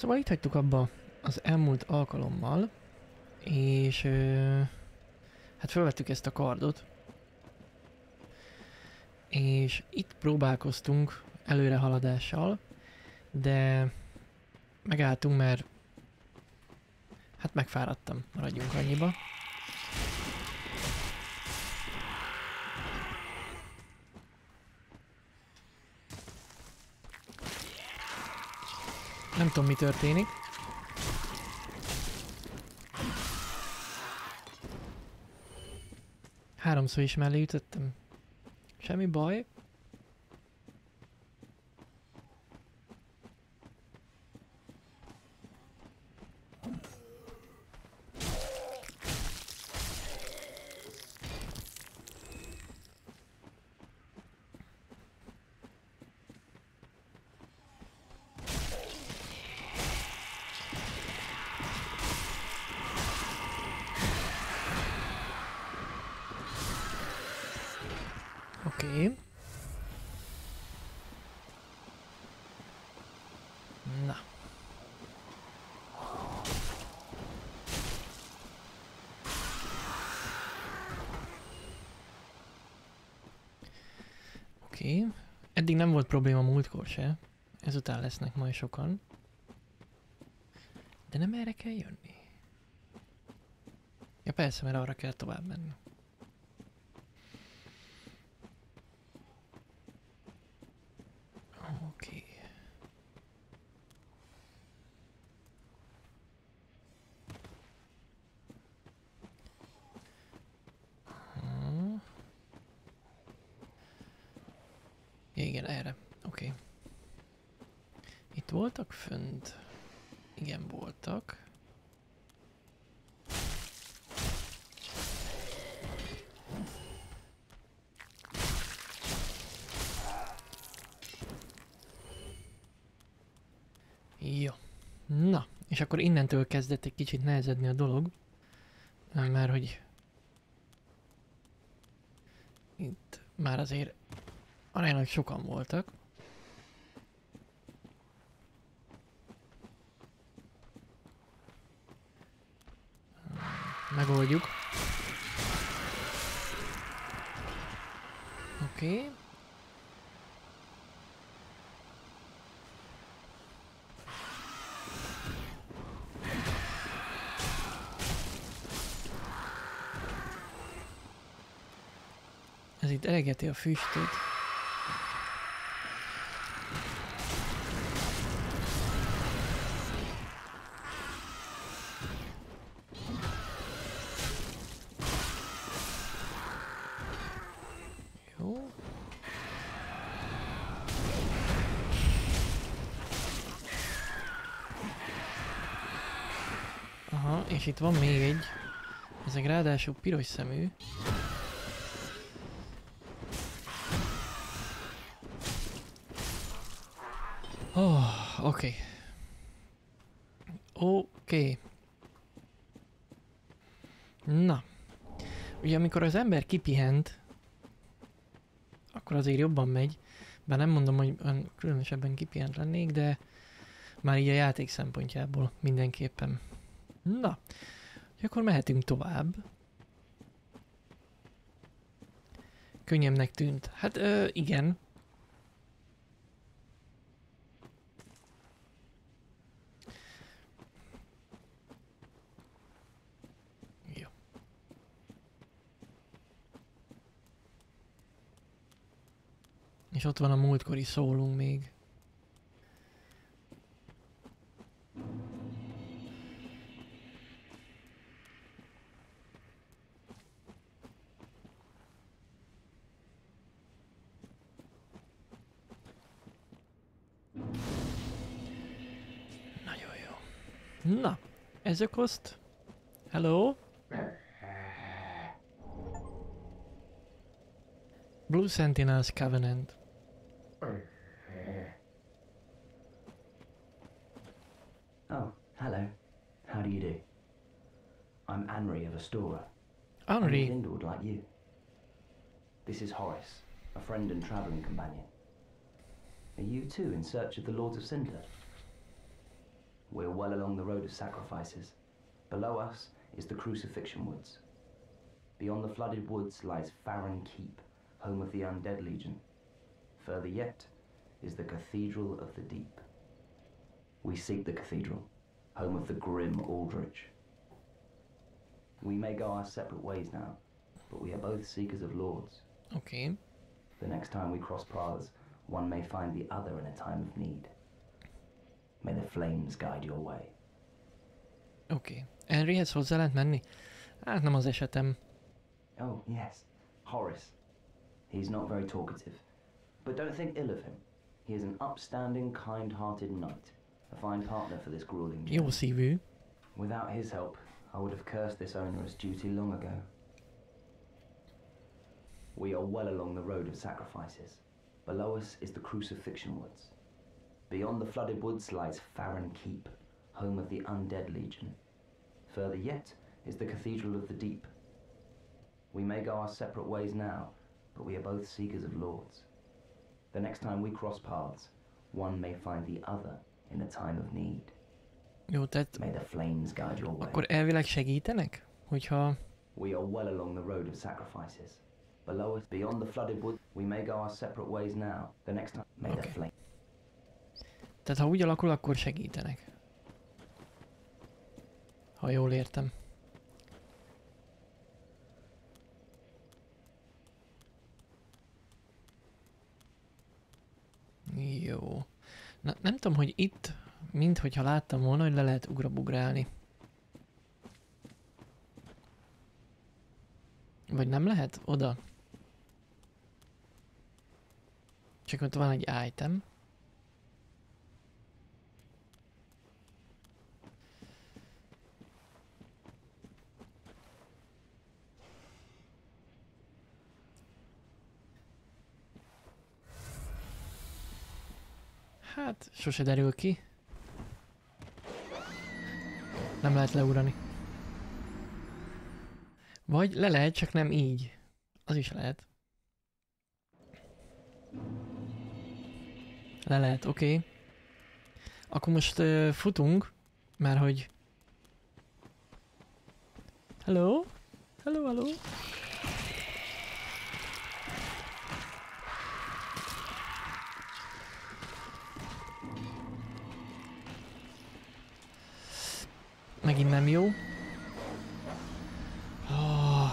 Szóval itt hagytuk abba az elmúlt alkalommal, és ö, hát felvettük ezt a kardot, és itt próbálkoztunk előrehaladással, de megálltunk, mert hát megfáradtam, maradjunk annyiba. Nem tudom, mi történik. Háromszor is mellé ütöttem. Semmi baj. Oké. Na. Oké. Eddig nem volt probléma múltkor se. Ezután lesznek majd sokan. De nem erre kell jönni. Ja persze, mert arra kell tovább menni. Oké. Aha. Ja, igen, erre. Oké. Itt voltak fönt? Igen, voltak. Jó. Na, és akkor innentől kezdett egy kicsit nehezedni a dolog. Mert hogy itt már azért aránylag sokan voltak. Megoldjuk. Oké. Okay. Elegeti a füstöt. Jó. Aha, és itt van még egy. Ezek ráadásul piros szemű. Okay. Oké. Okay. Na. Ugye amikor az ember kipihent, akkor azért jobban megy. Bár nem mondom, hogy különösebben kipihent lennék, de már így a játék szempontjából mindenképpen. Na. Akkor mehetünk tovább. Könnyemnek tűnt. Hát ö, igen, Jó. És ott van a múltkori szólunk még. Nagyon jó. Na, ezek azt Hello? Blue Sentinels Covenant. I'm like you. This is Horace, a friend and travelling companion. Are you too in search of the Lords of Cinder? We're well along the road of sacrifices. Below us is the Crucifixion Woods. Beyond the flooded woods lies Farron Keep, home of the Undead Legion. Further yet is the Cathedral of the Deep. We seek the cathedral, home of the grim Aldrich. We may go our separate ways now, but we are both seekers of lords. Okay. The next time we cross paths, one may find the other in a time of need. May the flames guide your way. Oké. Henryhez hozzá lehet menni? Hát nem az esetem. Oh, yes, Horace. He's not very talkative, but don't think ill of him. He is an upstanding, kind hearted knight, a fine partner for this grueling journey. Jó szívű. Without his help, I would have cursed this onerous duty long ago. We are well along the road of sacrifices. Below us is the Crucifixion Woods. Beyond the flooded woods lies Farron Keep, home of the Undead Legion. Further yet is the Cathedral of the Deep. We may go our separate ways now, but we are both seekers of lords. The next time we cross paths, one may find the other in a time of need. Jó, tehát akkor elvileg segítenek? Hogyha... We are well along the road of sacrifices. Below us, beyond the flooded wood, we may go our separate ways now. The next time, may Okay. the flame. Tehát ha úgy alakul, akkor segítenek. Ha jól értem. Jó. Na, nem tudom, hogy itt, mint hogyha láttam volna, hogy le lehet ugrabugrálni. Vagy nem lehet? Oda. Csak ott van egy item. Hát, sose derül ki. Nem lehet leugrani. Vagy le lehet, csak nem így. Az is lehet. Le lehet, oké. Okay. Akkor most uh, futunk, mert hogy... Hello? Hello, hello? Megint nem jó. Ah.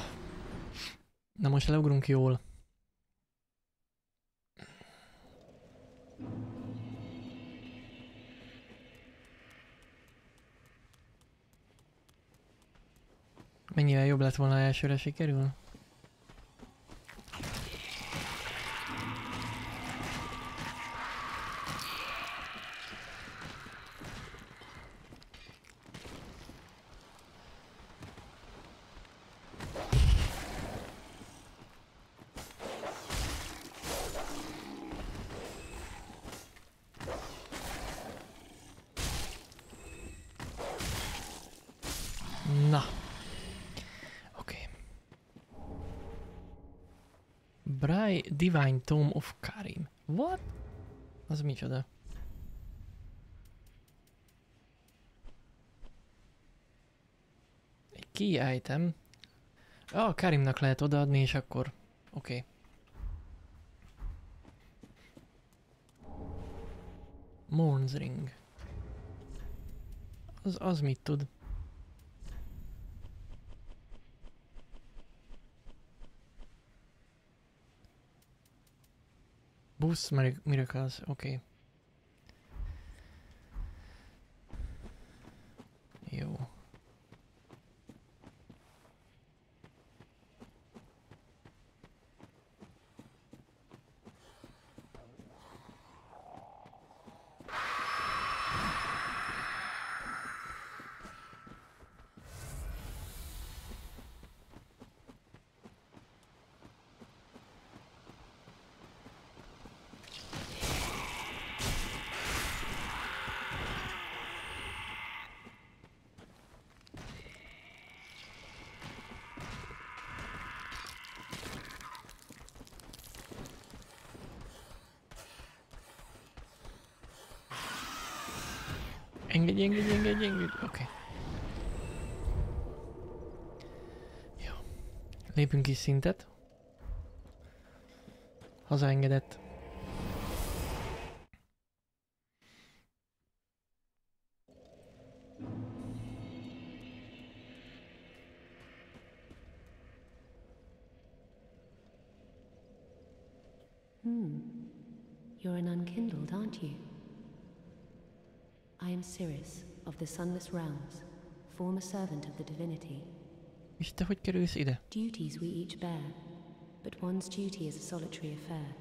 Na most leugrunk jól. Mennyivel jobb lett volna, elsőre sikerül? Na. Oké. Okay. Bry Divine Tome of Karim. What? Az micsoda? Egy key item. Ah, Karimnak lehet odaadni, és akkor... Oké. Okay. Morn's Ring. Az, az mit tud? boosts mir miracles. Okay. Engedj, engedj, engedj. Oké. Okay. Jó. Lépünk is szintet. Hazaengedett. Of the Sunless Realms, former servant of the divinity. Te hogy kerülsz ide? Duties we each bear, but one's duty is a solitary affair.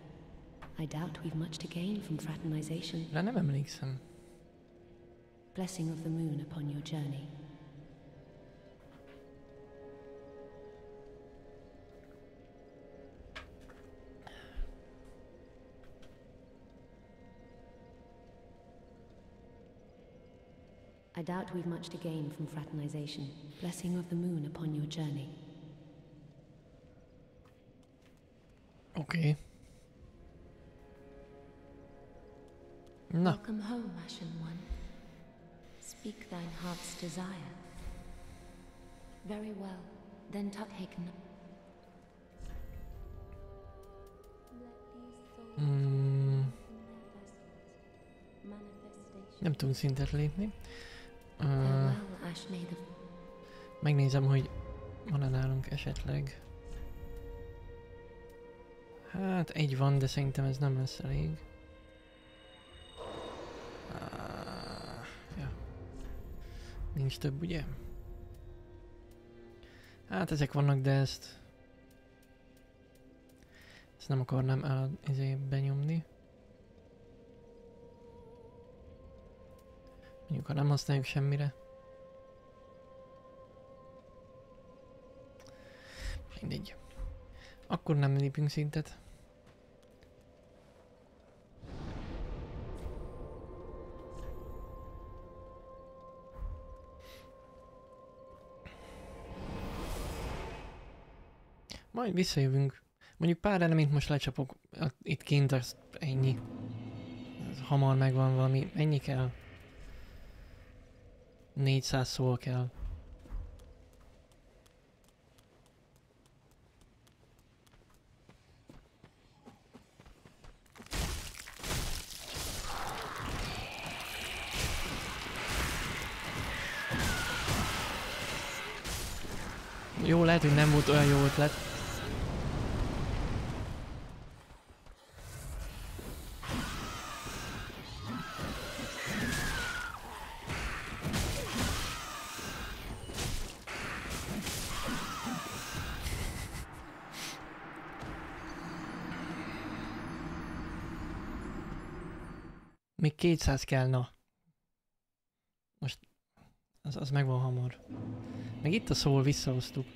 I doubt we've much to gain from fraternization. Rá nem emlékszem. Blessing of the moon upon your journey. I doubt we've much to gain from fraternization. Blessing of the moon upon your journey. Okay. Na, Welcome home, Ashen One. Speak thine heart's desire. Very well. Then Tuthaken. mm, nem tudunk szintet lépni. Megnézem, hogy van-e nálunk esetleg. Hát egy van, de szerintem ez nem lesz elég. Ah, ja. Nincs több, ugye? Hát ezek vannak, de ezt... Ezt nem akarnám el izé benyomni. Mondjuk, ha nem használjuk semmire. Mindegy. Akkor nem lépünk szintet. Majd visszajövünk. Mondjuk pár eleményt most lecsapok itt kint, az ennyi. Ez hamar megvan valami, ennyi kell. 400 szól kell. Jó, lehet, hogy nem volt olyan jó ötlet. Még 200 kell, na. Most az, az megvan hamar. Meg itt a szól visszahoztuk.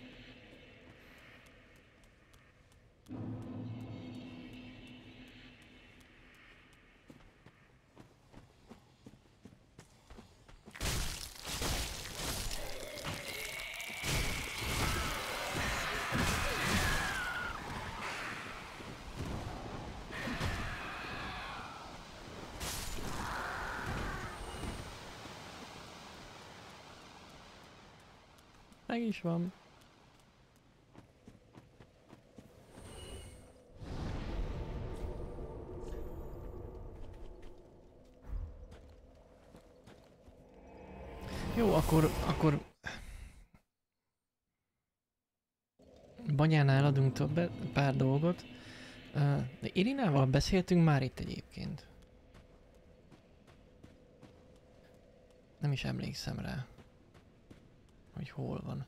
Is van. Jó, akkor, akkor... Banyánál adunk többet, pár dolgot. De Irinával beszéltünk már itt egyébként. Nem is emlékszem rá hogy hol van.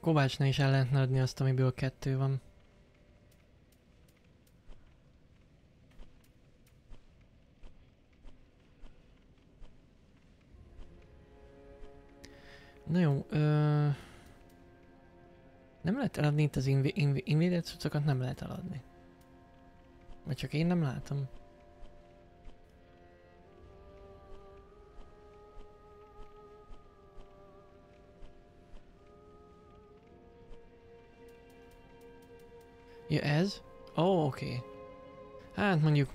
Kovácsnál is el lehetne adni azt, amiből kettő van. Na jó, ö... Nem lehet eladni itt az inv- inv- invédett cuccokat, nem lehet eladni. Vagy csak én nem látom. Ja, ez? Ó, oh, oké. Okay. Hát mondjuk...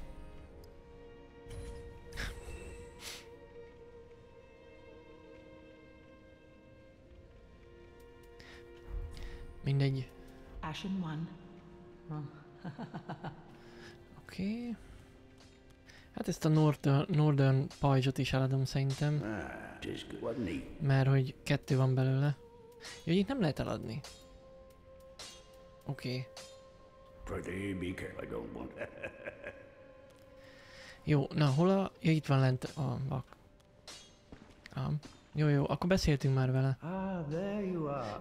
Mindegy. Ashen One. Oké. Okay. Hát ezt a Northern, Northern pajzsot is eladom szerintem, Ah, mert hogy kettő van belőle. Jó, itt nem lehet eladni. Oké. Okay. Pretty be careful, I don't want. Jó, na hol a... Ja, itt van lent a vak. Ah. Jó, jó, akkor beszéltünk már vele.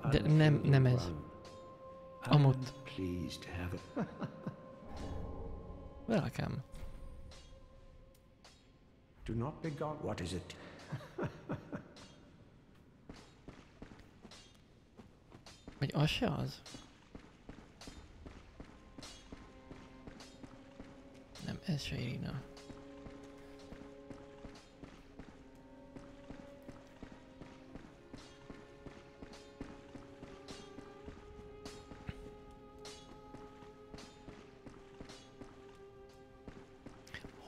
ah. De nem- nem ez. Amott. Welcome. Do not be gone. What is it? Vagy az se az? Ez se Irina.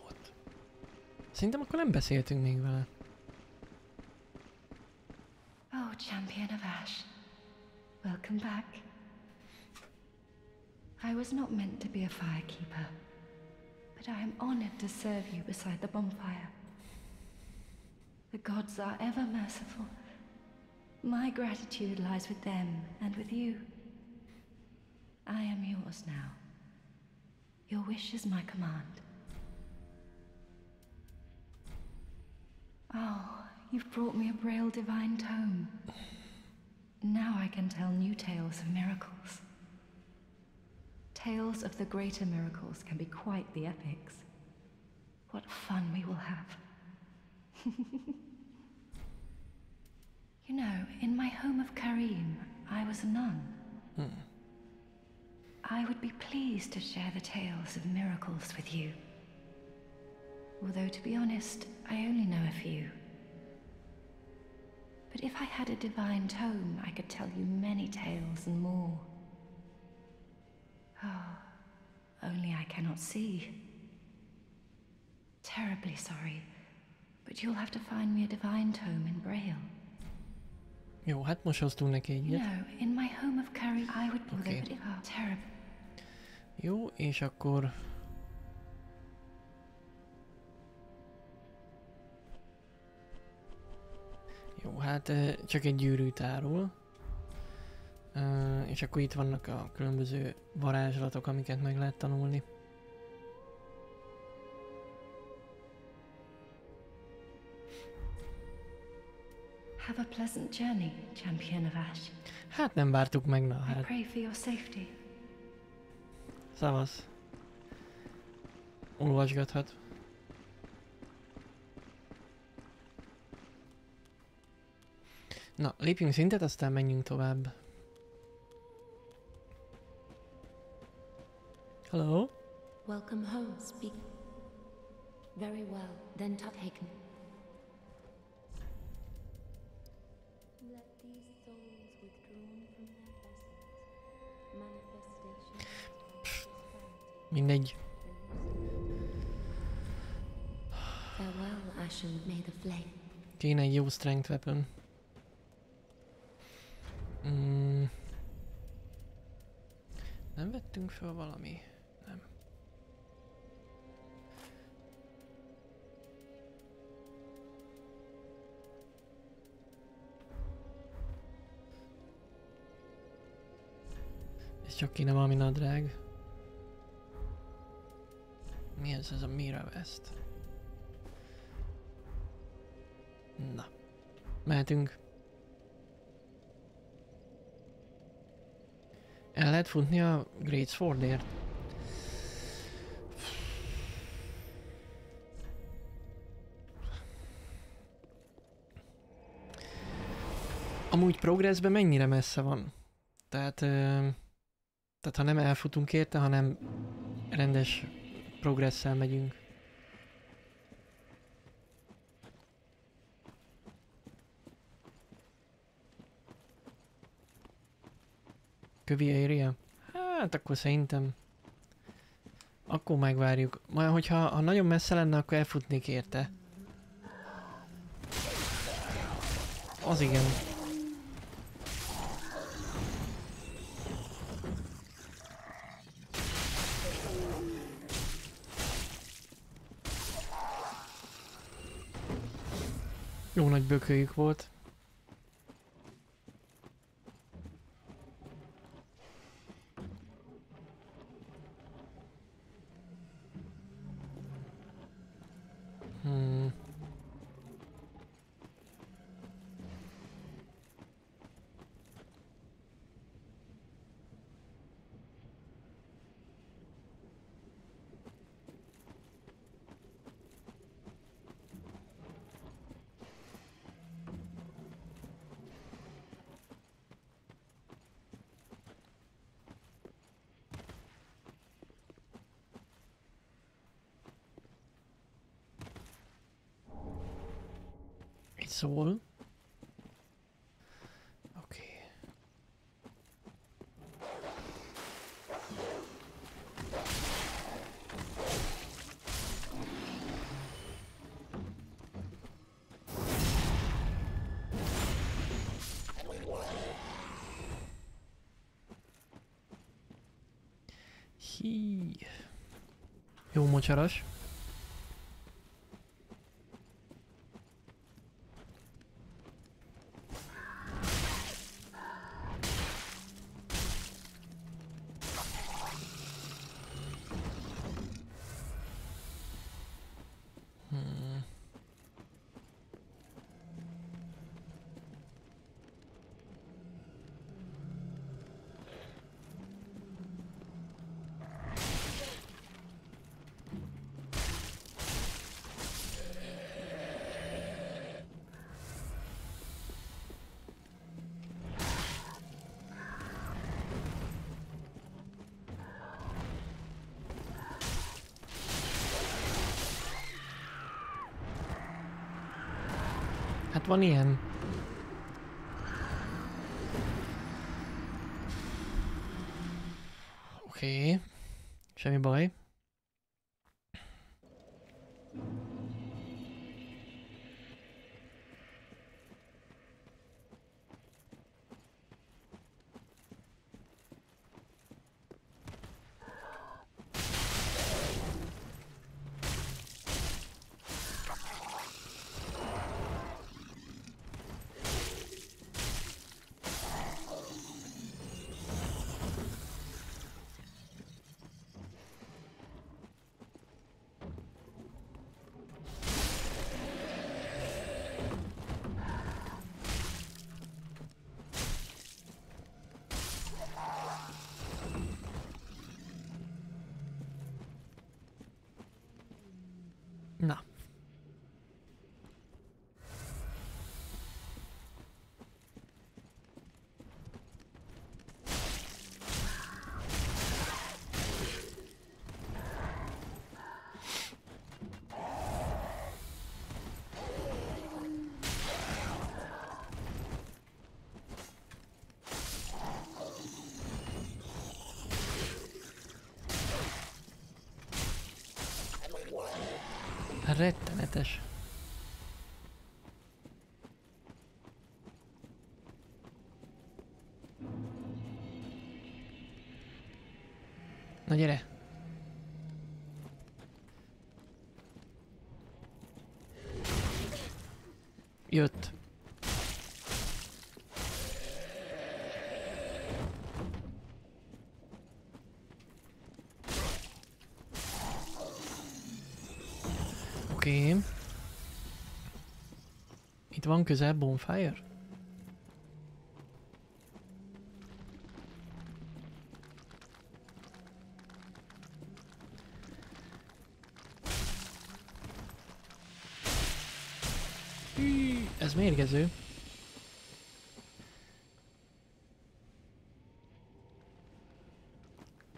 Ott. Szerintem akkor nem beszéltünk még vele. To serve you beside the bonfire. The gods are ever merciful. My gratitude lies with them and with you. I am yours now. Your wish is my command. Oh, you've brought me a Braille divine tome. Now I can tell new tales of miracles. Tales of the greater miracles can be quite the epics. What fun we will have. you know, in my home of Karim, I was a nun. Hmm. I would be pleased to share the tales of miracles with you. Although, to be honest, I only know a few. But if I had a divine tome, I could tell you many tales and more. Oh, only I cannot see. Terribly sorry, but you'll have to find me a divine tome in Braille. Jó, hát most hoztunk neki egyet. No, in my home of Curry, I would. Okay. But if, oh, terrible. Jó, és akkor... Jó, hát csak egy gyűrűt árul. És akkor itt vannak a különböző varázslatok, amiket meg lehet tanulni. Have a pleasant journey, champion of Ash. Hát nem vártuk meg, na I hát. pray for your safety. Szavasz. Olvasgathat. Na, lépjünk szintet, aztán menjünk tovább. Hello? Welcome home, speak. Very well, then Tuthaken. Mindegy. Kéne egy jó strength weapon. Mm. Nem vettünk fel valami? Nem. Ez csak kéne valami nadrág. Mi ez ez a Mira Vest? Na. Mehetünk. El lehet futni a Great Swordért? Amúgy progressben mennyire messze van? Tehát, ö, tehát ha nem elfutunk érte, hanem rendes progresszel megyünk. Kövi area? Hát akkor szerintem akkor megvárjuk. Majd, hogyha ha nagyon messze lenne, akkor elfutnék érte. Az igen. Jó nagy bökőjük volt. wohl. Okay. Hi. Eu vou monte arash. 20 in. Okay. Show me boy. Rettenetes. van közel bonfire? Ez mérgező.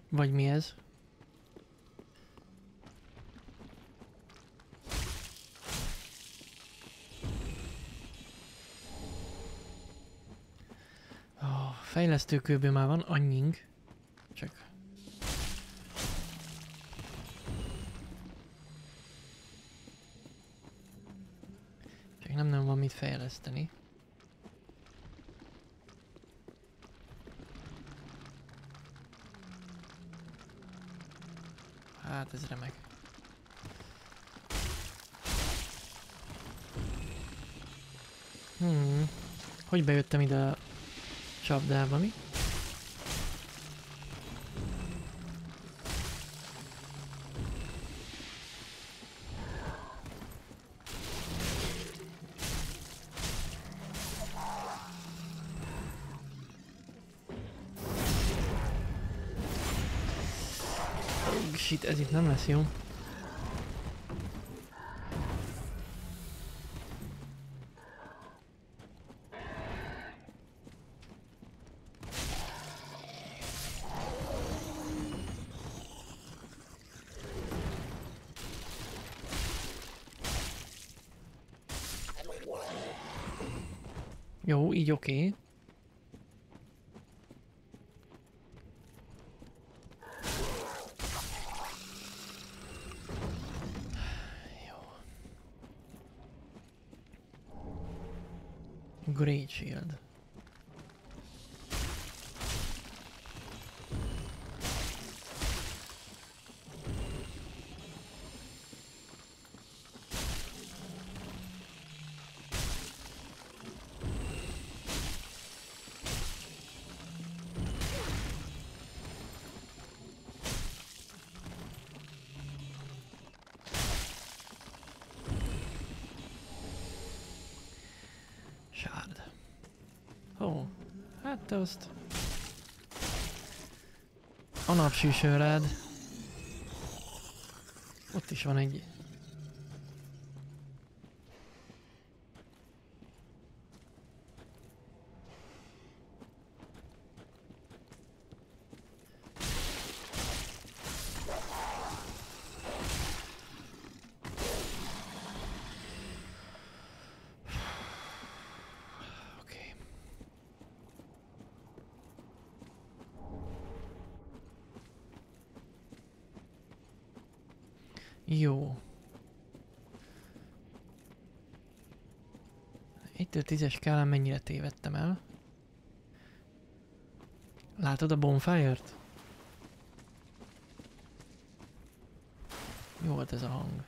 Vagy mi ez? Fejlesztőkőből már van annyink. Csak... Csak nem nem van mit fejleszteni. Hát ez remek. Hmm. Hogy bejöttem ide a mi? Oh, shit, ez itt nem lesz jó. Jó, így oké. Okay. Jó. Great Shield. Shard. Ó, hát te azt... A napsűsőred. Ott is van egy... Oké. Jó. 1-től 10-es skálán mennyire tévedtem el? Látod a bonfire-t? Jó volt ez a hang.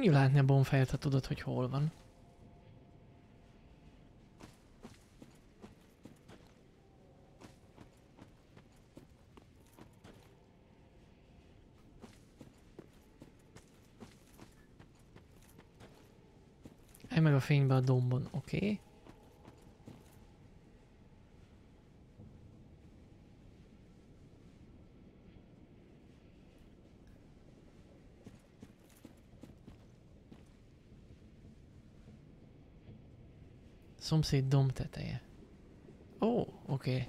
Könnyű látni a bonfire-t, ha tudod, hogy hol van. Állj meg a fénybe a dombon, oké? Okay. Szomszéd domb teteje. Ó, oké. Okay.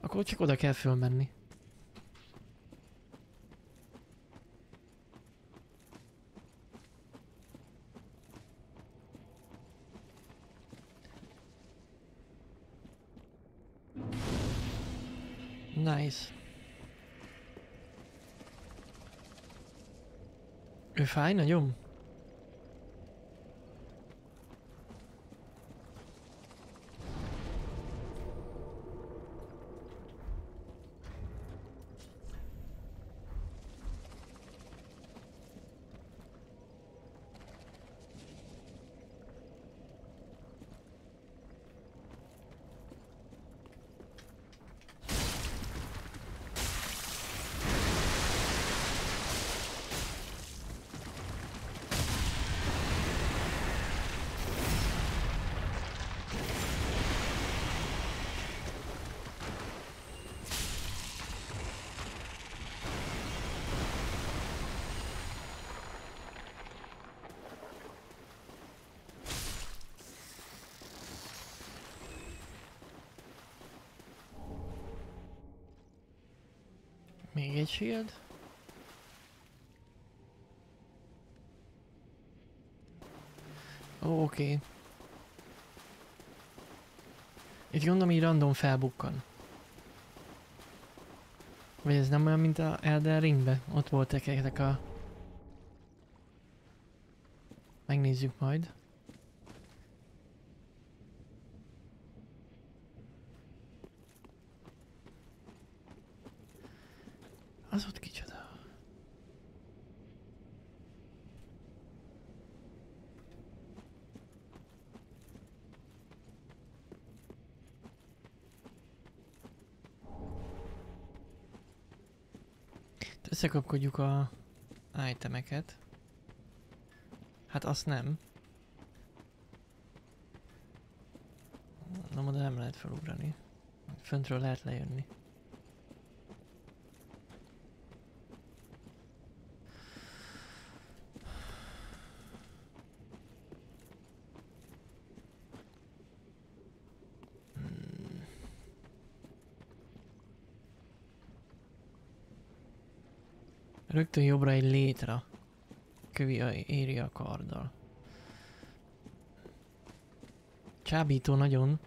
Akkor csak oda kell fölmenni. Nice. Ő fáj nagyon? Shield. Ó, oké. Okay. Itt gondolom így random felbukkan. Vagy ez nem olyan, mint a Elden Ringbe? Ott voltak ezek a... Megnézzük majd. Az ott kicsoda? Összekapkodjuk a itemeket. Hát azt nem. Nem, oda nem lehet felugrani. Föntről lehet lejönni. Rögtön jobbra egy létra. Kövi éri a karddal. Csábító nagyon.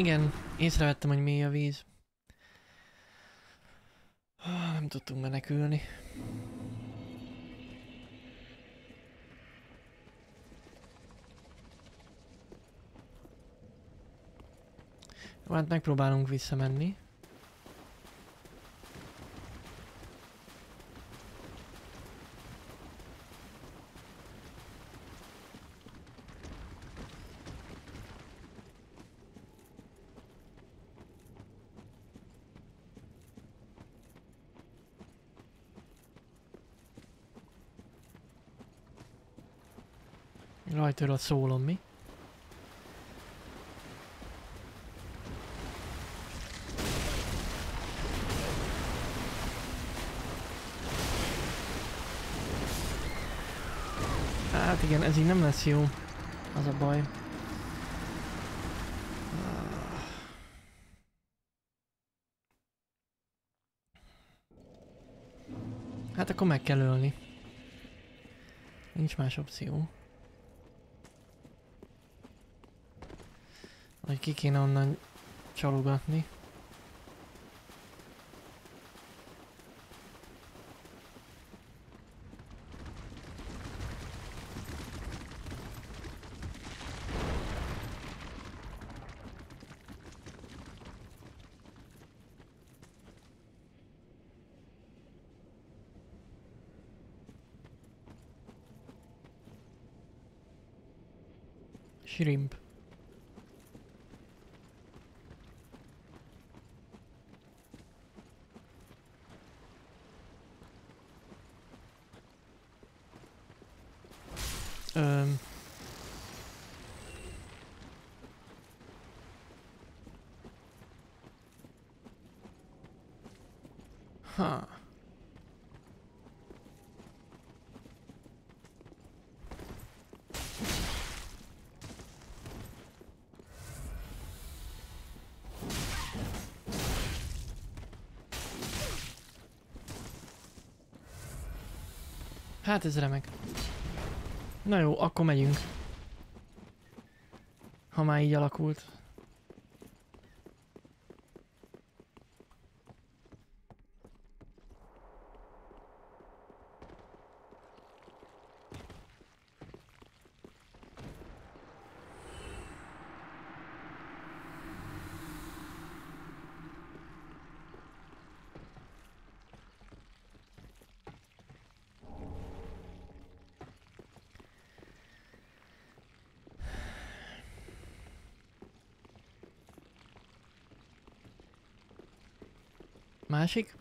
Igen, észrevettem, hogy mély a víz. Nem tudtunk menekülni. Hát megpróbálunk visszamenni. Rajtőle szólom mi? Hát igen, ez így nem lesz jó. Az a baj. Hát akkor meg kell ölni. Nincs más opció. Ki kéne onnan csalogatni. Shrimp. Öm. Ha. Hát ez remek. Na jó, akkor megyünk. Ha már így alakult. Másik.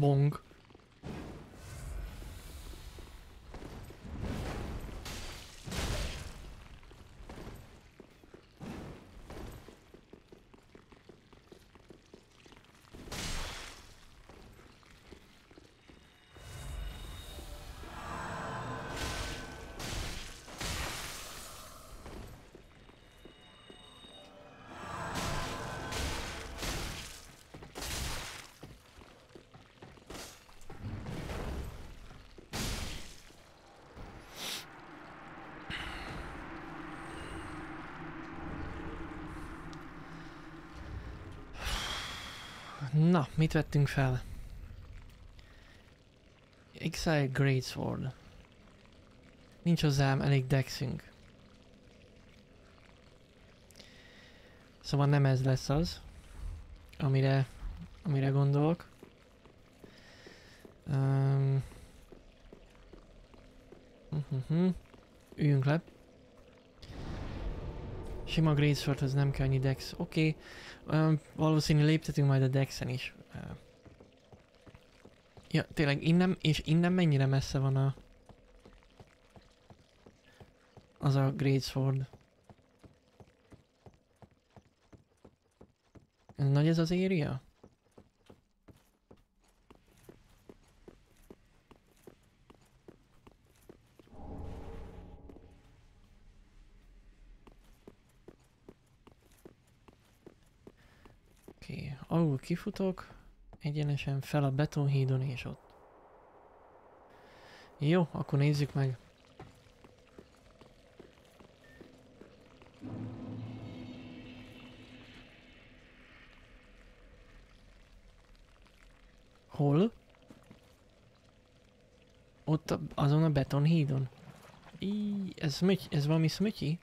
Bong. Na, mit vettünk fel? Exile Greatsword. Nincs hozzám elég dexünk. Szóval nem ez lesz az, amire, amire gondolok. Um, uh-huh. Üljünk le. Sima Greatswordhoz nem kell annyi dex. Oké. Okay. Um, valószínű léptetünk majd a dexen is. Uh, ja, tényleg innen, és innen mennyire messze van a... Az a Greatsword. Nagy ez az éria? Oké, okay. alul kifutok, egyenesen fel a betonhídon és ott. Jó, akkor nézzük meg. Hol? Ott a, azon a betonhídon. Í, ez, smöty, ez valami smötyi?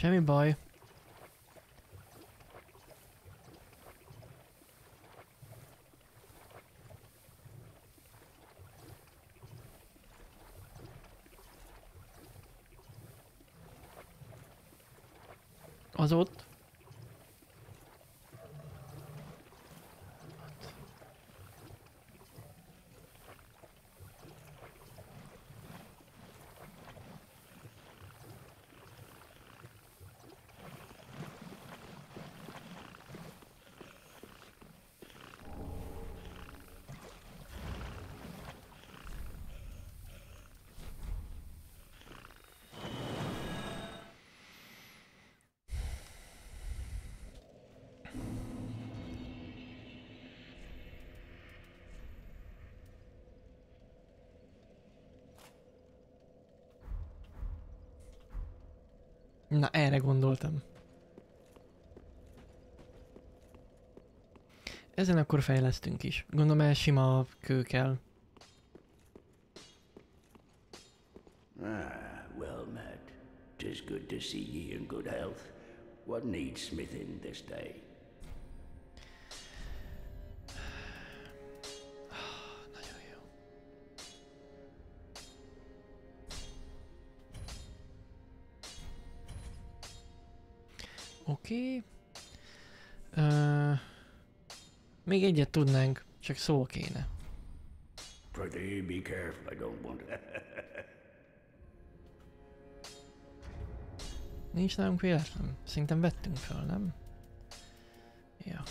Semmi baj. Az ott. Na, erre gondoltam. Ezen akkor fejlesztünk is. Gondolom el sima kő kell. Ah, well met. Tis good to see ye in good health. What needs smithing this day? Még egyet tudnánk, csak szó kéne. Pretty, be careful, I don't want Nincs nálunk véletlen. Szerintem vettünk fel, nem? Ja.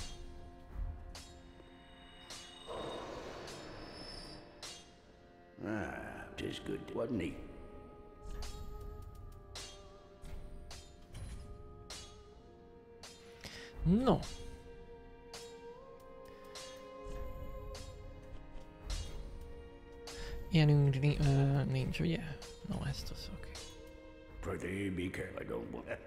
Ah, just good, wasn't he? No, Ilyenünk ö, nincs, ugye? No, ezt az, oké. Okay. Pretty be careful, don't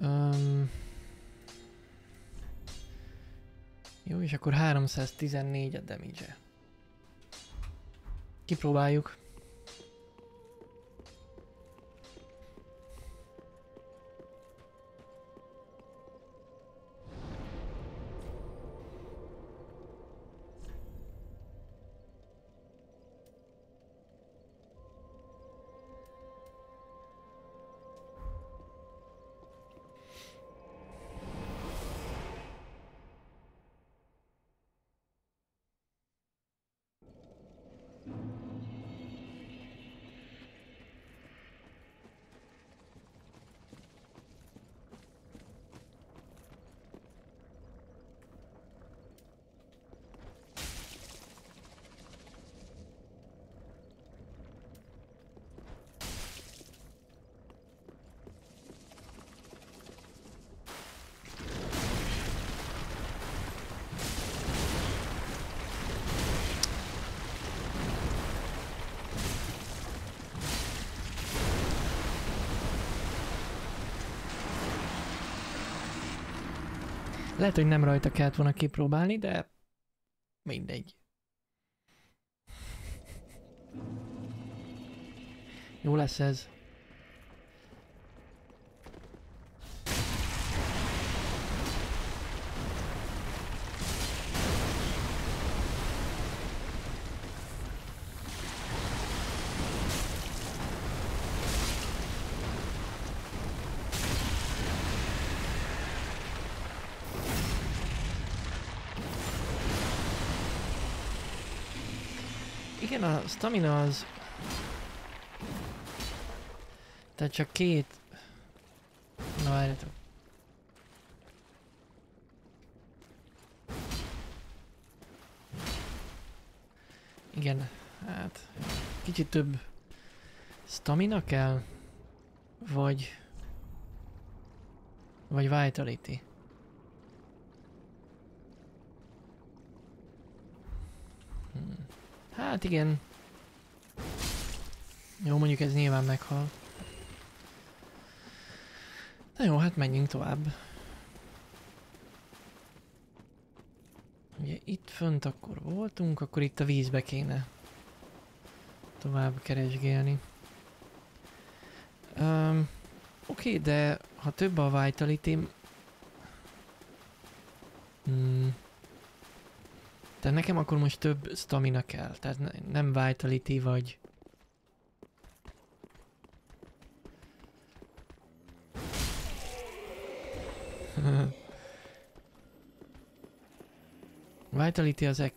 Um, jó, és akkor 314 a damage -e. Kipróbáljuk. Lehet, hogy nem rajta kellett volna kipróbálni, de mindegy. Jó lesz ez. Igen, a stamina az... Tehát csak két... Na várjatok. Igen, hát... Kicsit több... Stamina kell? Vagy... Vagy vitality? Hmm. Hát igen. Jó, mondjuk ez nyilván meghal. Na jó, hát menjünk tovább. Ugye itt fönt akkor voltunk, akkor itt a vízbe kéne tovább keresgélni. Um, Oké, okay, de ha több a vitality hmm, tehát nekem akkor most több stamina kell, tehát ne, nem vitality vagy... vitality az ek...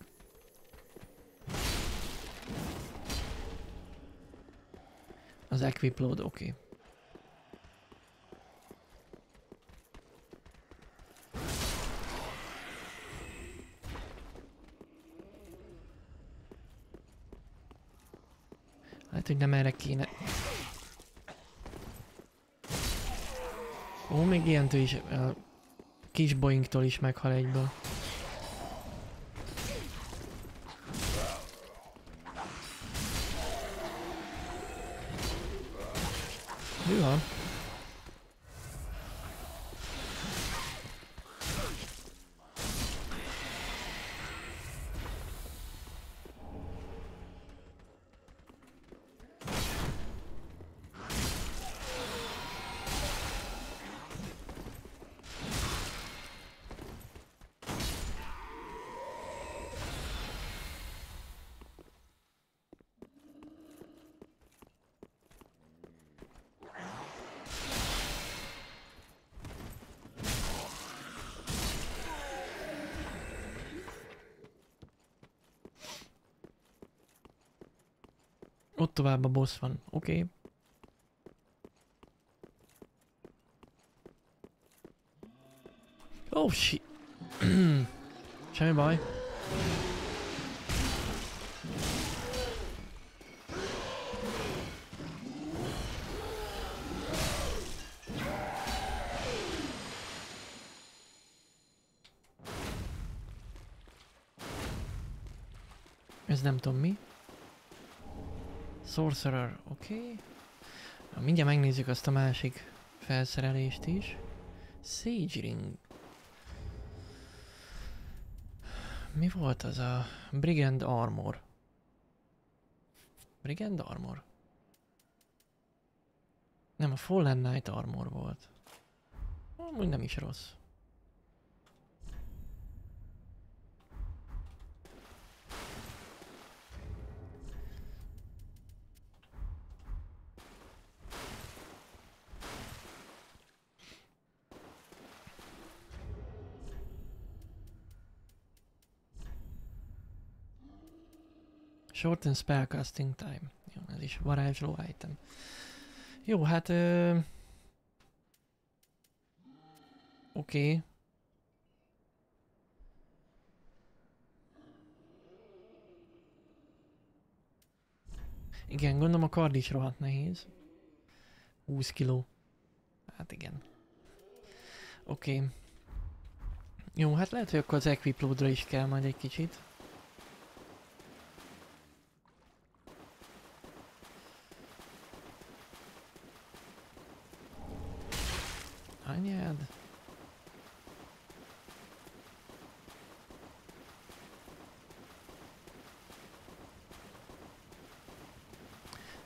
Az equip load, oké. Okay. Lehet, hogy nem erre kéne. Ó, még ilyentől is, a kis boingtól is meghal egyből. Hűha. Ott tovább a boss van. Oké. Okay. Oh shit. Semmi Sorcerer, oké. Okay. Mindjárt megnézzük azt a másik felszerelést is. Sage Ring. Mi volt az a Brigand Armor? Brigand Armor? Nem, a Fallen Knight Armor volt. Amúgy nem is rossz. Shorten spellcasting time. Jó, ez is varázsló item. Jó, hát... Ö... Oké. Okay. Igen, gondolom a kard is rohadt nehéz. 20 kiló. Hát igen. Oké. Okay. Jó, hát lehet, hogy akkor az equiploadra is kell majd egy kicsit.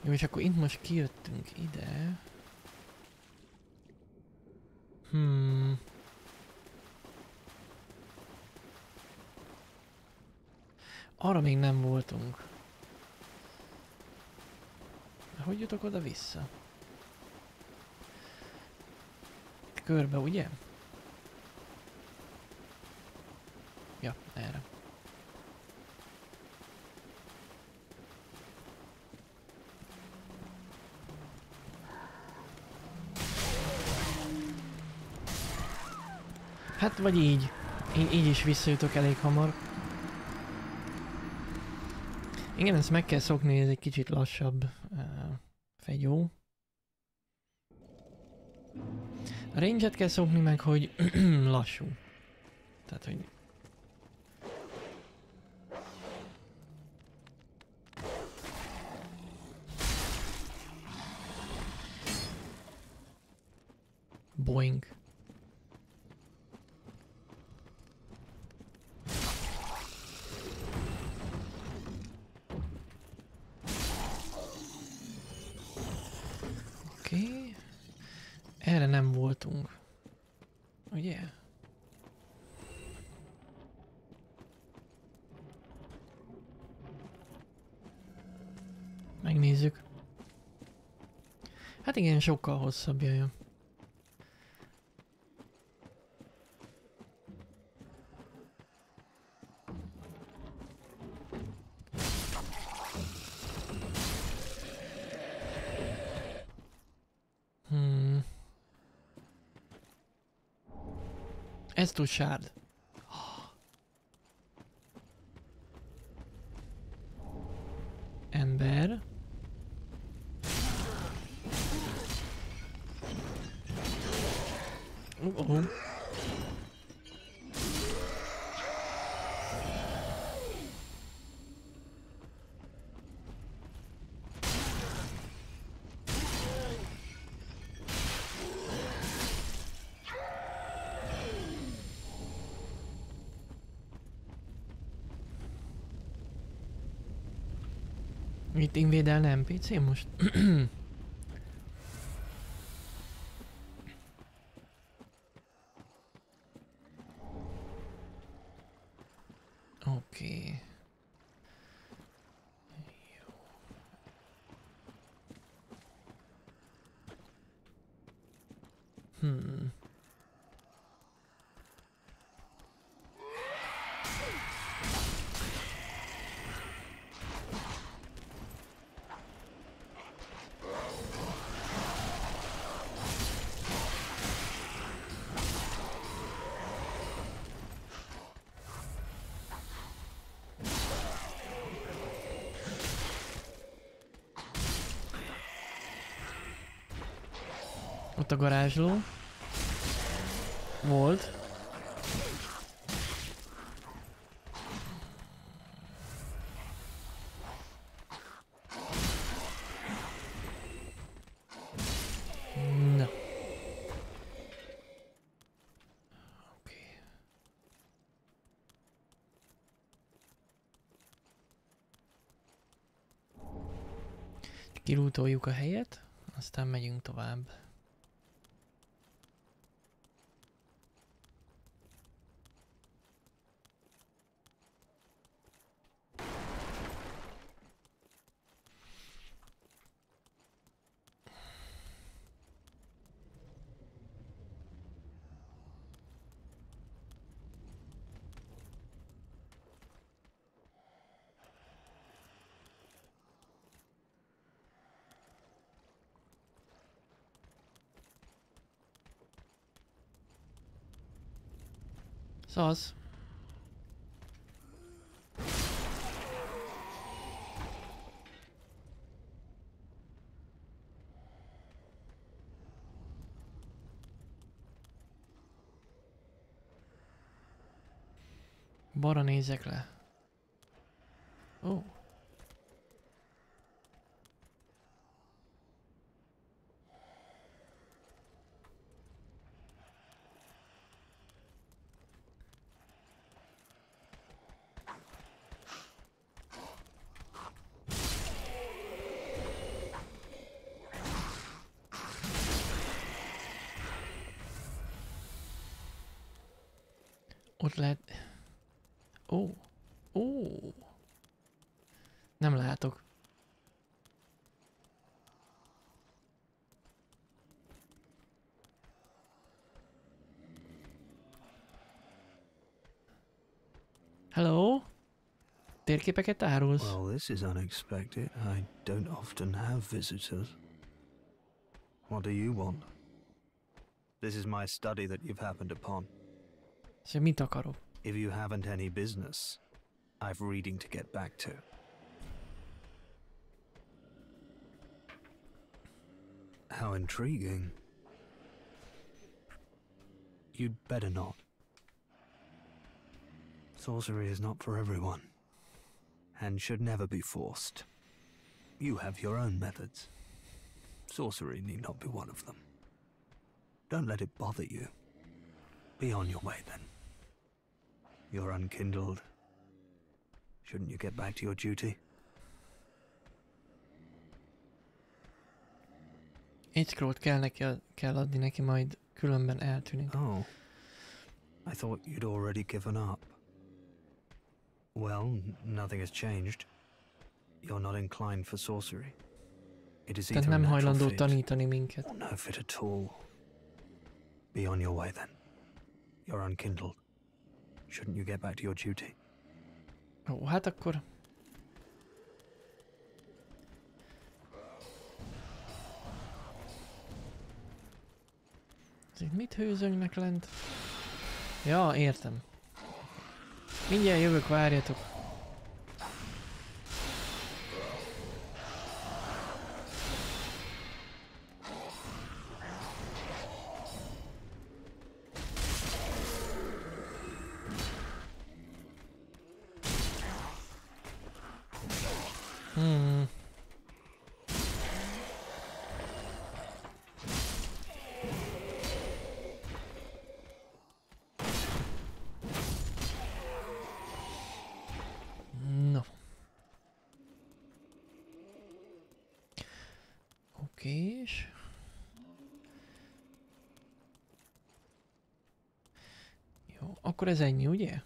Jó, és akkor itt most kijöttünk ide. Hmm. Arra még nem voltunk. Hogy jutok oda vissza? körbe, ugye? Ja, erre. Hát vagy így. Én így is visszajutok elég hamar. Igen, ezt meg kell szokni, ez egy kicsit lassabb uh, fegyó. A range kell szokni meg, hogy lassú. Tehát, hogy Boing. Erre nem voltunk. Ugye? Megnézzük. Hát igen, sokkal hosszabb jaj. Estus Shard. Ember. Itt invédelne NPC most? a garázsló. Volt. Na. Okay. Kirútoljuk a helyet, aztán megyünk tovább. Szasz. Balra nézek le. Térképeket árulsz? Well, this is unexpected. I don't often have visitors. What do you want? This is my study that you've happened upon. Szóval mit akarok? If you haven't any business, I've reading to get back to. How intriguing. You'd better not. Sorcery is not for everyone, and should never be forced. You have your own methods. Sorcery need not be one of them. Don't let it bother you. Be on your way then. You're unkindled. Shouldn't you get back to your duty? Egy scrollt kell, neki, kell adni neki, majd különben eltűnik. Oh. I thought you'd already given up. Well, nothing has changed. You're not inclined for sorcery. It is Tehát either a nem natural hajlandó fit tanítani minket. or no fit at all. Be on your way then. You're unkindled. Shouldn't you get back to your duty? Ó, hát akkor... Itt mit hőzöngnek lent? Ja, értem. Mindjárt jövök, várjatok. Akkor ez ennyi, ugye?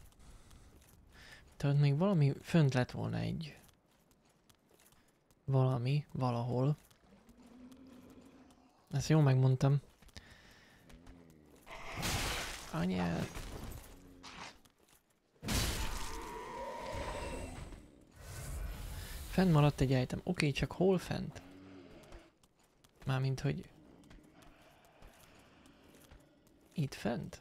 Tehát még valami fönt lett volna egy valami, valahol. Ezt jól megmondtam. Anyád. Fent maradt egy item. Oké, csak hol fent? Mármint, hogy... Itt fent?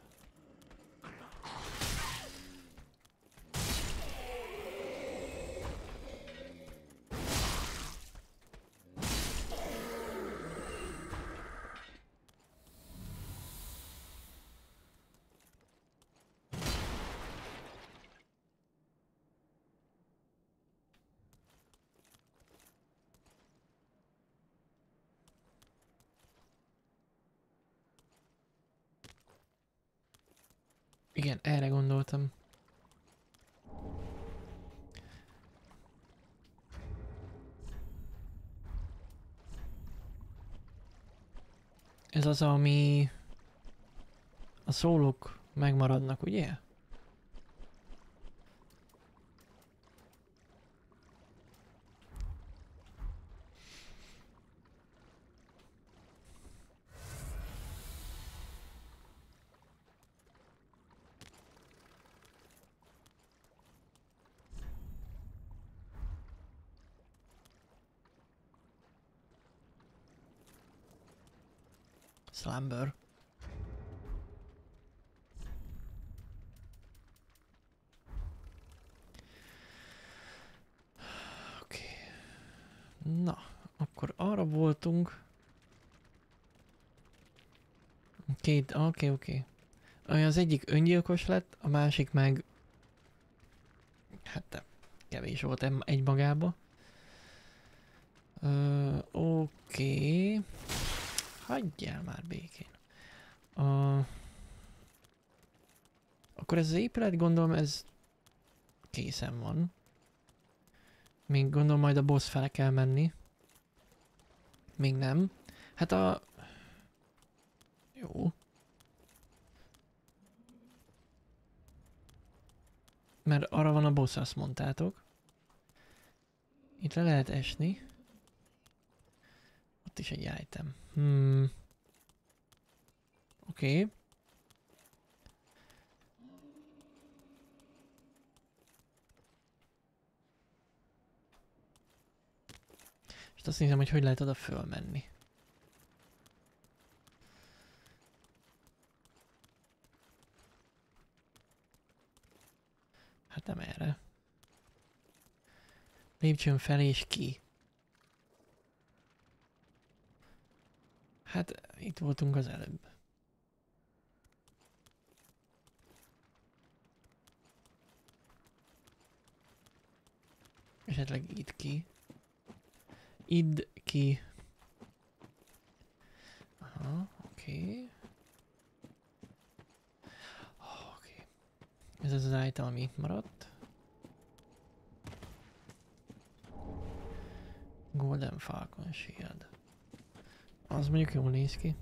Igen, erre gondoltam. Ez az, ami a szólók megmaradnak, ugye? Slumber. Oké. Na, akkor arra voltunk. Két, oké, oké. Okay. Az egyik öngyilkos lett, a másik meg... Hát te, kevés volt em- egy magába. Ö, Oké. Okay. Hagyjál már békén. A... Akkor ez az épület, gondolom ez készen van. Még gondolom majd a boss fele kell menni. Még nem. Hát a... Jó. Mert arra van a boss, azt mondtátok. Itt le lehet esni. Is egy item. Hmm. Oké. Okay. És azt nézem, hogy hogy lehet oda fölmenni. Hát nem erre. Lépcsőn fel és ki. Hát itt voltunk az előbb. Esetleg itt ki. Id ki. Aha, oké. Okay. Oké. Okay. Ez az az item, ami itt maradt. Golden Falcon Shield. Az mondjuk jól néz ki.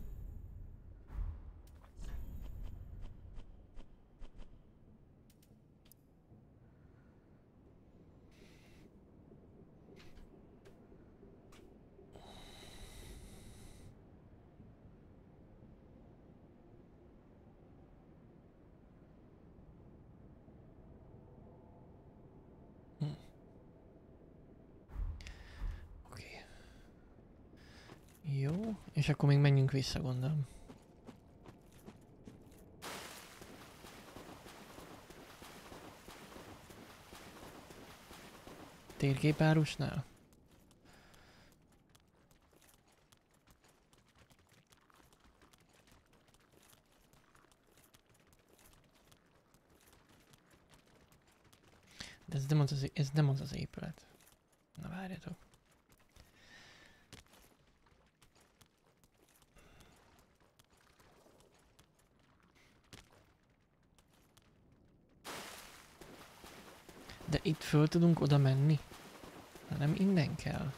Jó, és akkor még menjünk vissza, gondolom. Térképárusnál? De ez nem az, ez nem az, az épület. Na várjatok. De itt föl tudunk oda menni? Nem innen kell.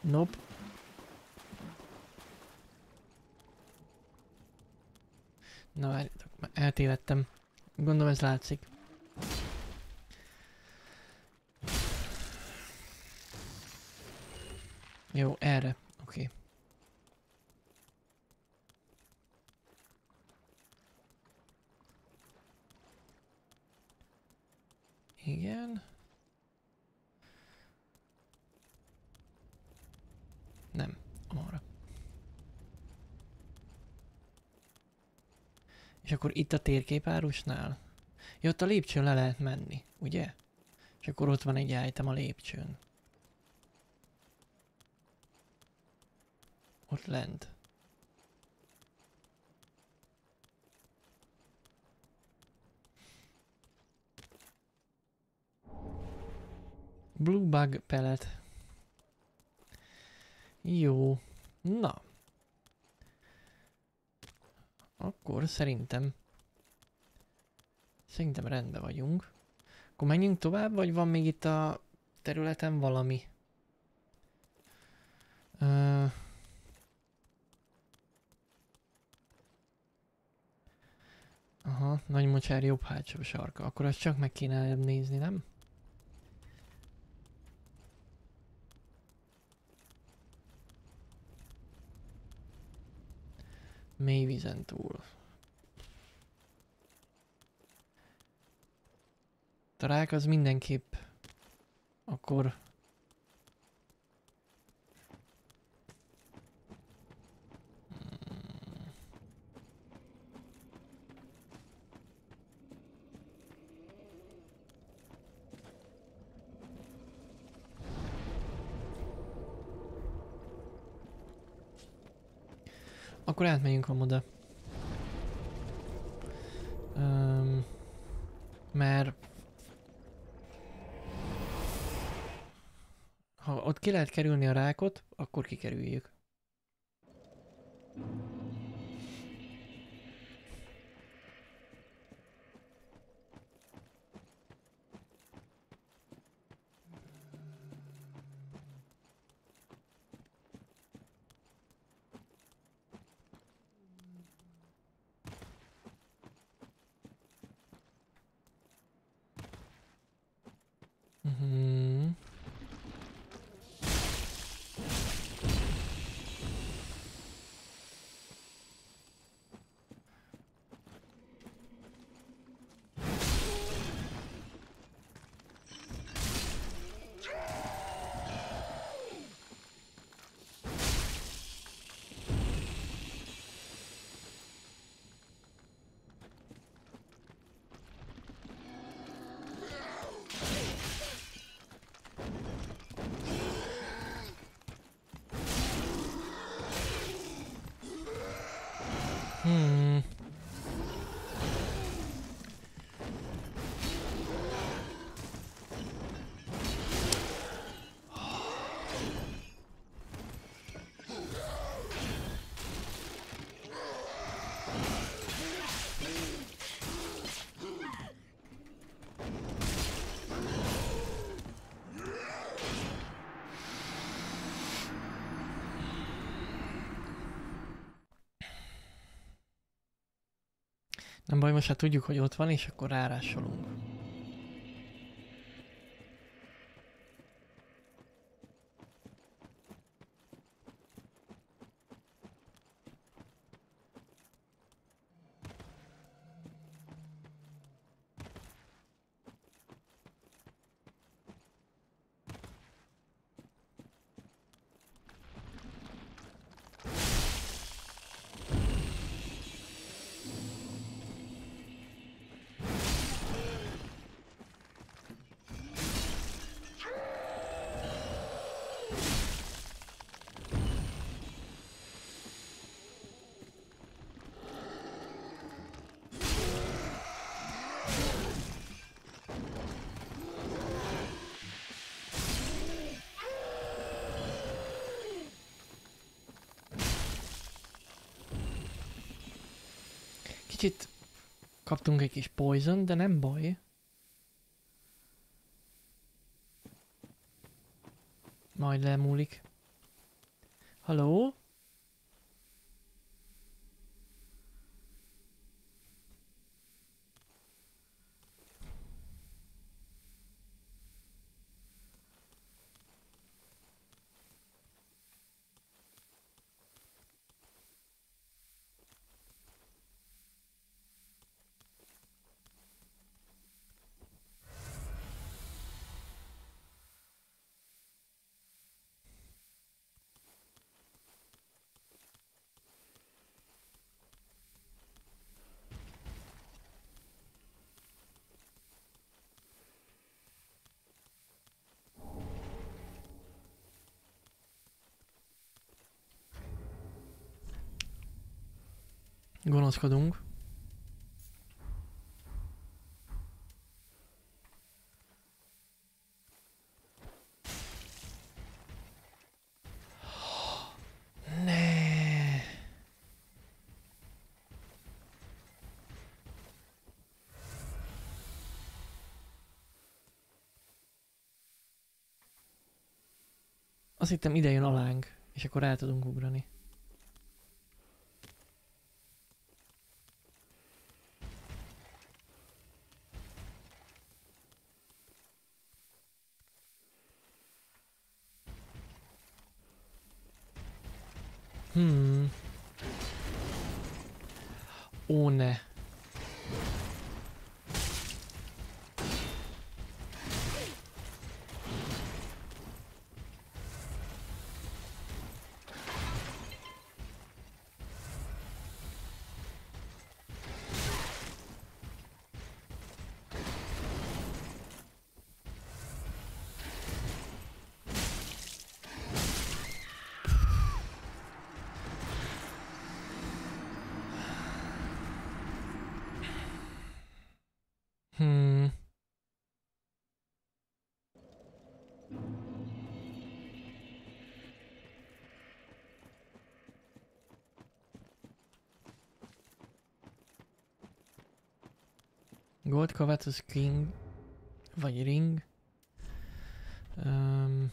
Nope. Na várjatok, eltévedtem. Gondolom ez látszik. Jó, erre. Oké. Okay. Igen. Nem, arra. És akkor itt a térképárusnál? Ja, ott a lépcsőn le lehet menni, ugye? És akkor ott van egy item a lépcsőn. Ott lent. Blue bug pellet. Jó. Na. Akkor szerintem... Szerintem rendben vagyunk. Akkor menjünk tovább, vagy van még itt a területen valami? Uh, aha, nagy mocsár jobb hátsó sarka. Akkor azt csak meg kéne nézni, nem? Mély vízen túl. Rák az mindenképp akkor Akkor átmegyünk oda. Um, mert ha ott ki lehet kerülni a rákot, akkor kikerüljük. Baj, most hát tudjuk, hogy ott van, és akkor rárásolunk. Kaptunk egy kis poison, de nem baj. Majd lemúlik. Haló? Gonoszkodunk. Ne. Azt hittem ide jön alánk. És akkor el tudunk ugrani. Gold Covetous King vagy Ring. Um,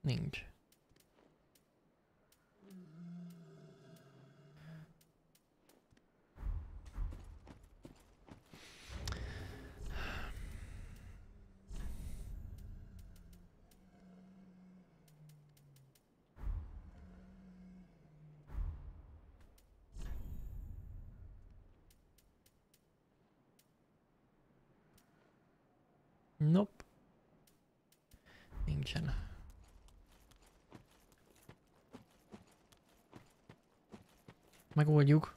nincs. Nope. Nincsen. Megoldjuk.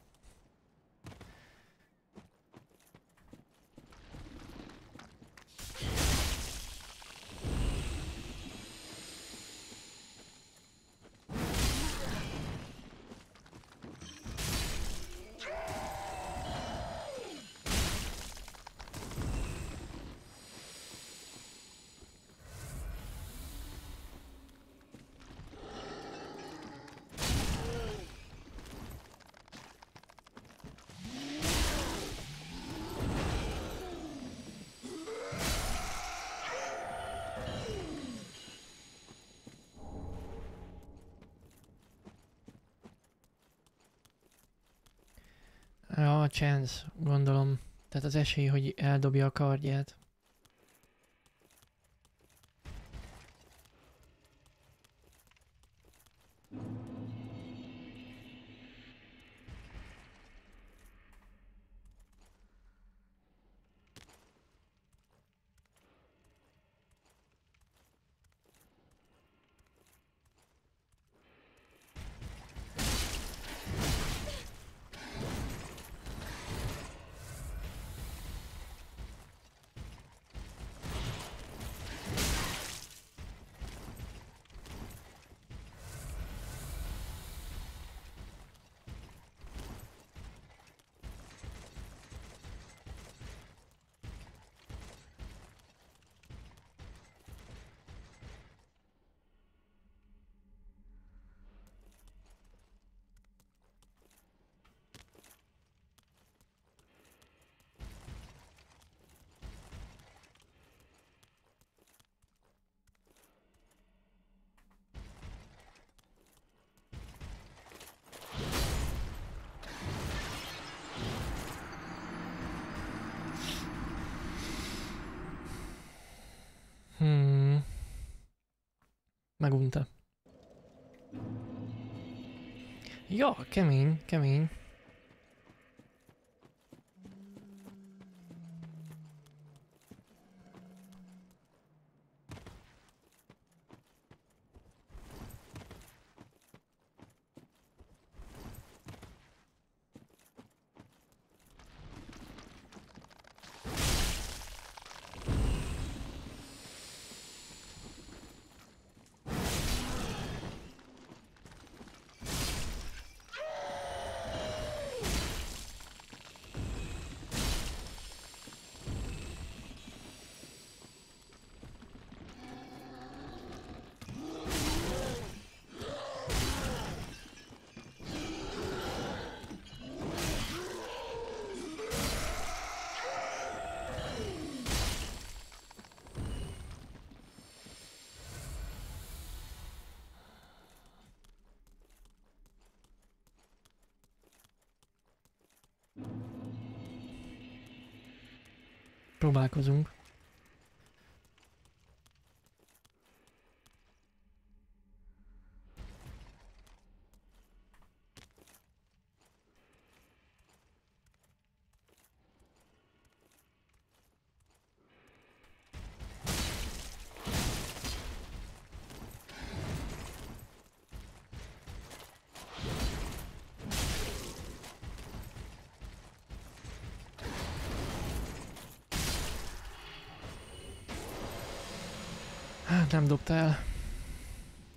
Ja, a chance, gondolom. Tehát az esély, hogy eldobja a kardját. Hmm. Megunta. Ja, kemény, kemény. Próbálkozunk. Hát nem dobta el.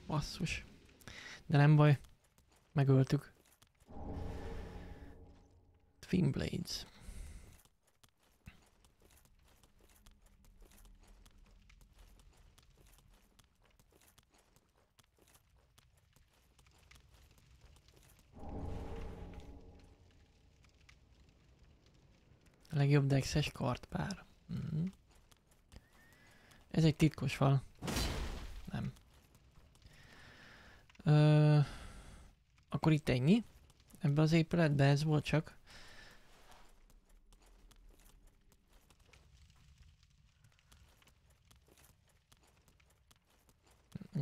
Basszus. De nem baj. Megöltük. Twin Blades. A legjobb dexes kartpár. Mhm. Ez egy titkos fal. Nem. Ö, akkor itt ennyi. Ebbe az épületbe ez volt csak.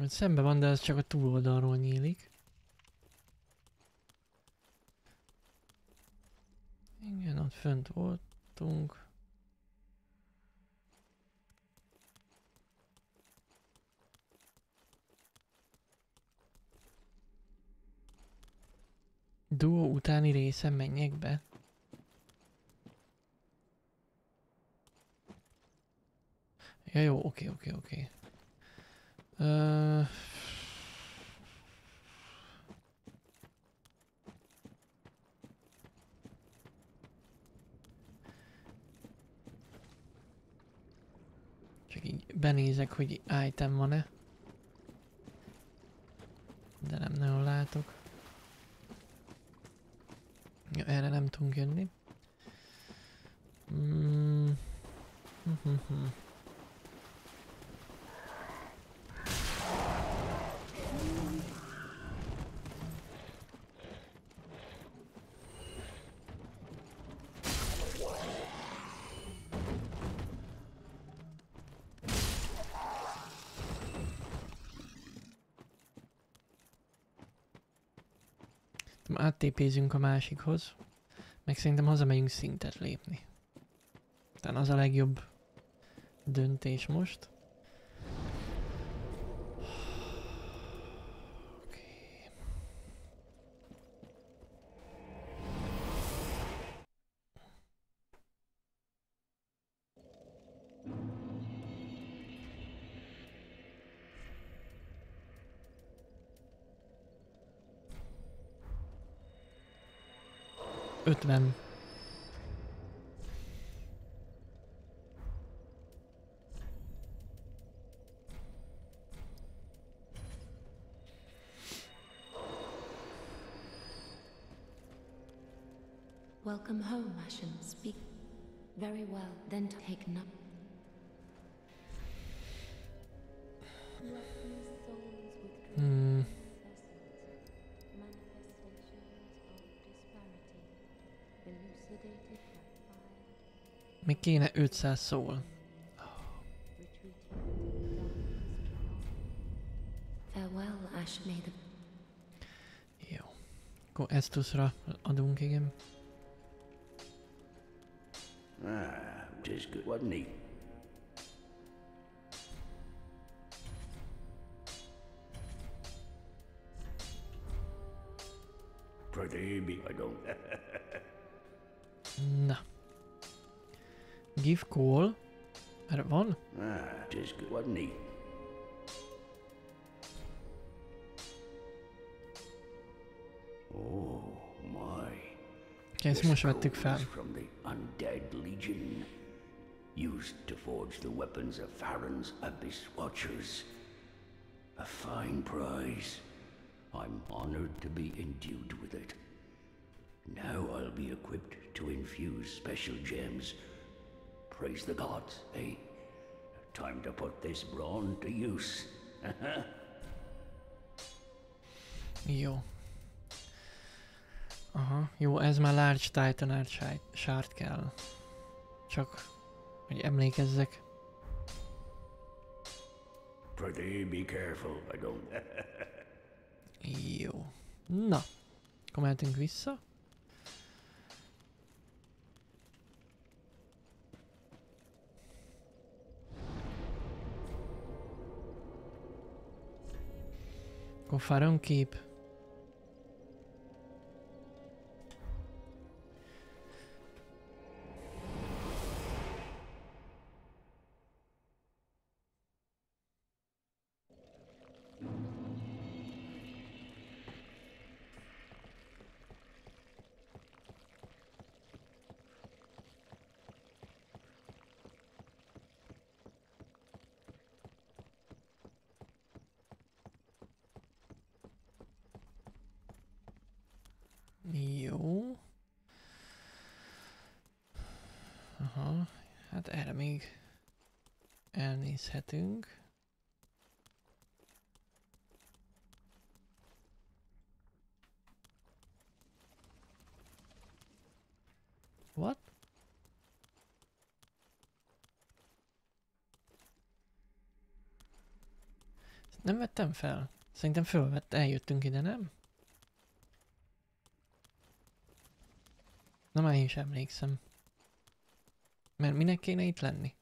Szembe van, de ez csak a túloldalról nyílik. Igen, ott fönt voltunk. Duo utáni része menjek be. Ja jó, oké, oké, oké. Csak így benézek, hogy item van-e. De nem nagyon látok. Ja, erre nem tudunk jönni. Mm. Áttépézünk a másikhoz. Meg szerintem hazamegyünk szintet lépni. Tehát az a legjobb döntés most. Ashen. Speak very well, then take none. Hmm. Még kéne 500 szól. Farewell, Ash. Jó. Akkor Estusra adunk, igen. Tis good, wasn't he? Pretty big, I don't. Na. Give call. Erre van? ah, tis good, wasn't he? Oh my. Ezt most vettük fel. From the undead legion, used to forge the weapons of Farron's Abyss Watchers. A fine prize. I'm honored to be endued with it. Now I'll be equipped to infuse special gems. Praise the gods, eh? Time to put this brawn to use. Jó. Aha, jó, ez már Large Titan Shard kell. Csak Hogy emlékezzek. Pretty be careful, I don't. Jó. Na. Akkor mehetünk vissza. Akkor Faron Keep. Elnézhetünk. What? Ezt nem vettem fel. Szerintem fölvett, eljöttünk ide, nem? Na már én is emlékszem. Mert minek kéne itt lenni?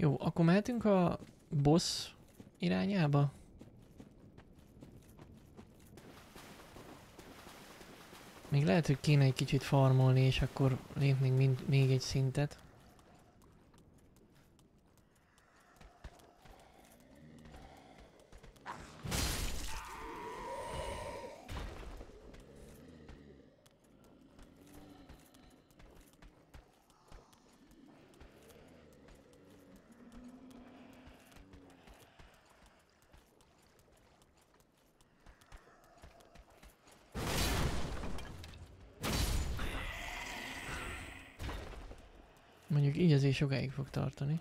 Jó, akkor mehetünk a boss irányába? Még lehet, hogy kéne egy kicsit farmolni, és akkor lépnénk mind, még egy szintet. Mondjuk így azért sokáig fog tartani.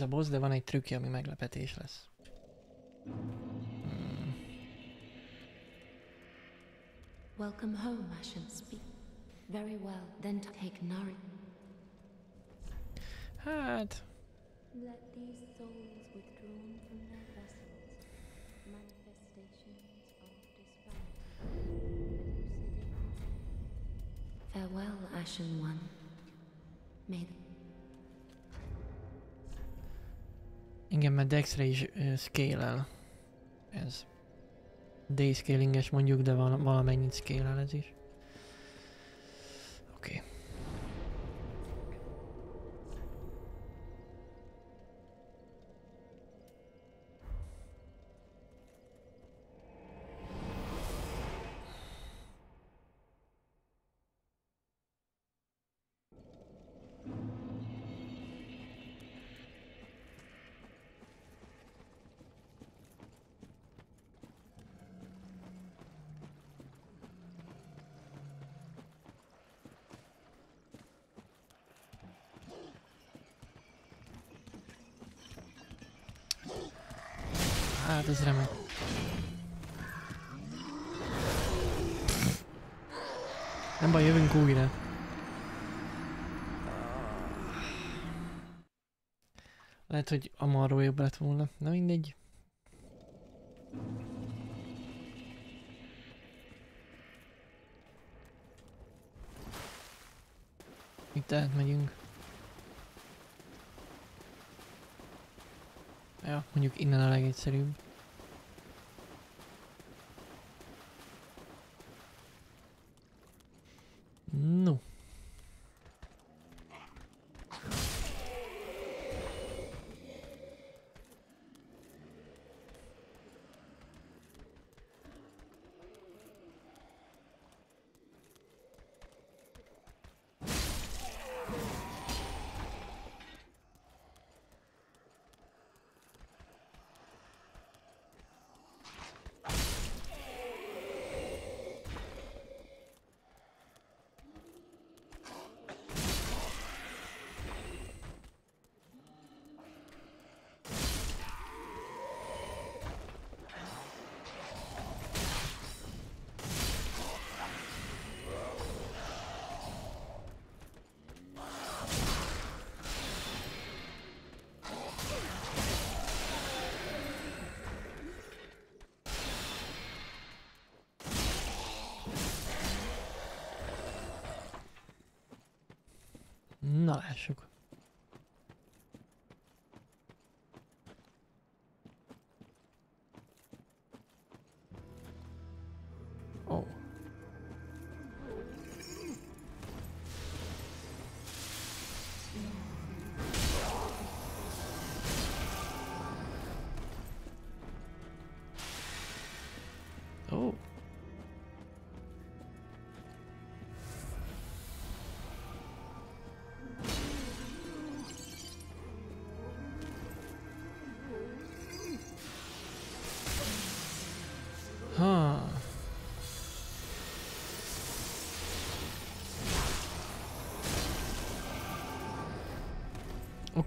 Nehéz a boss, de van egy trükkje, ami meglepetés lesz. Hmm. Welcome home, Ashen Speak. Very well, then take Nari. Hát, Let these souls withdrawn from their vessels, manifestations of despair. Farewell, Ashen One. Dexre is uh, scale Ez. D-scalinges mondjuk, de val- valamennyit scale ez is. Hát ez remek. Nem baj, jövünk újra. Lehet, hogy a marról jobb lett volna. Na mindegy. Itt átmegyünk. Mondjuk innen a legegyszerűbb.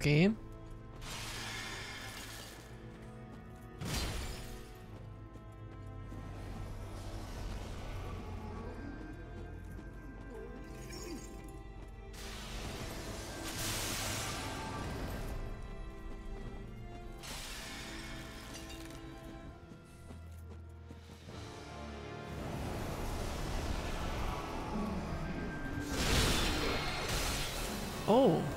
Oké. Okay.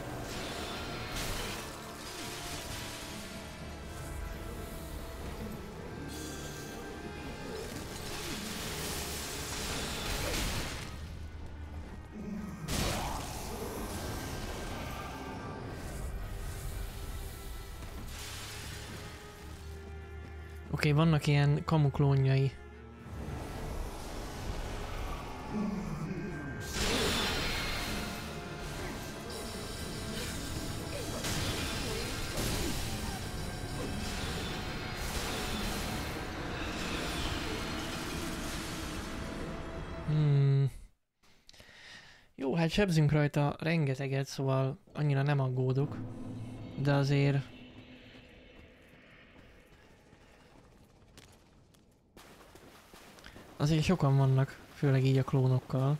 Oké, okay, vannak ilyen kamuklónjai. Hmm. Jó, hát sebzünk rajta rengeteget, szóval annyira nem aggódok. De azért... Azért sokan vannak, főleg így a klónokkal.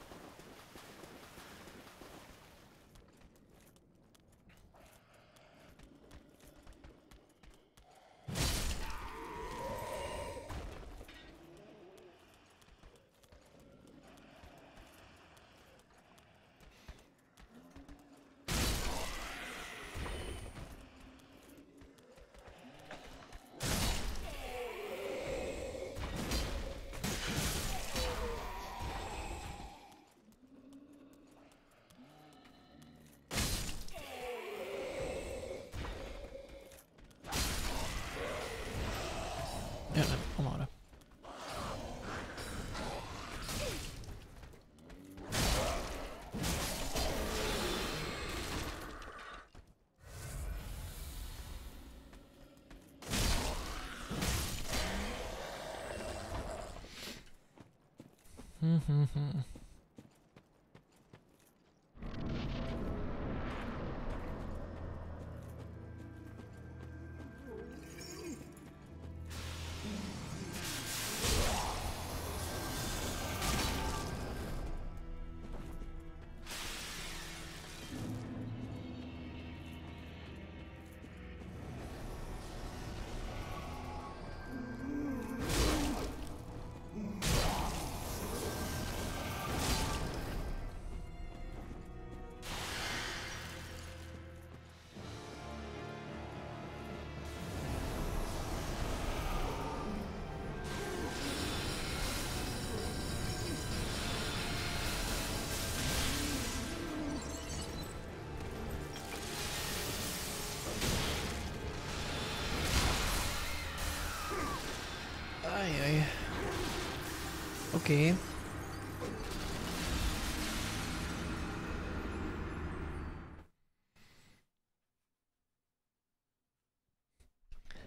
Oké. Okay.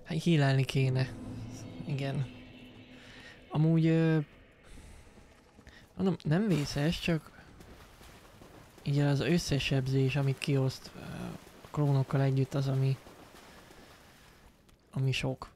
Hát hílelni kéne. Igen. Amúgy... Ö, mondom, nem vészes, csak... Így az összes sebzés, amit kioszt a klónokkal együtt az, ami... Ami sok.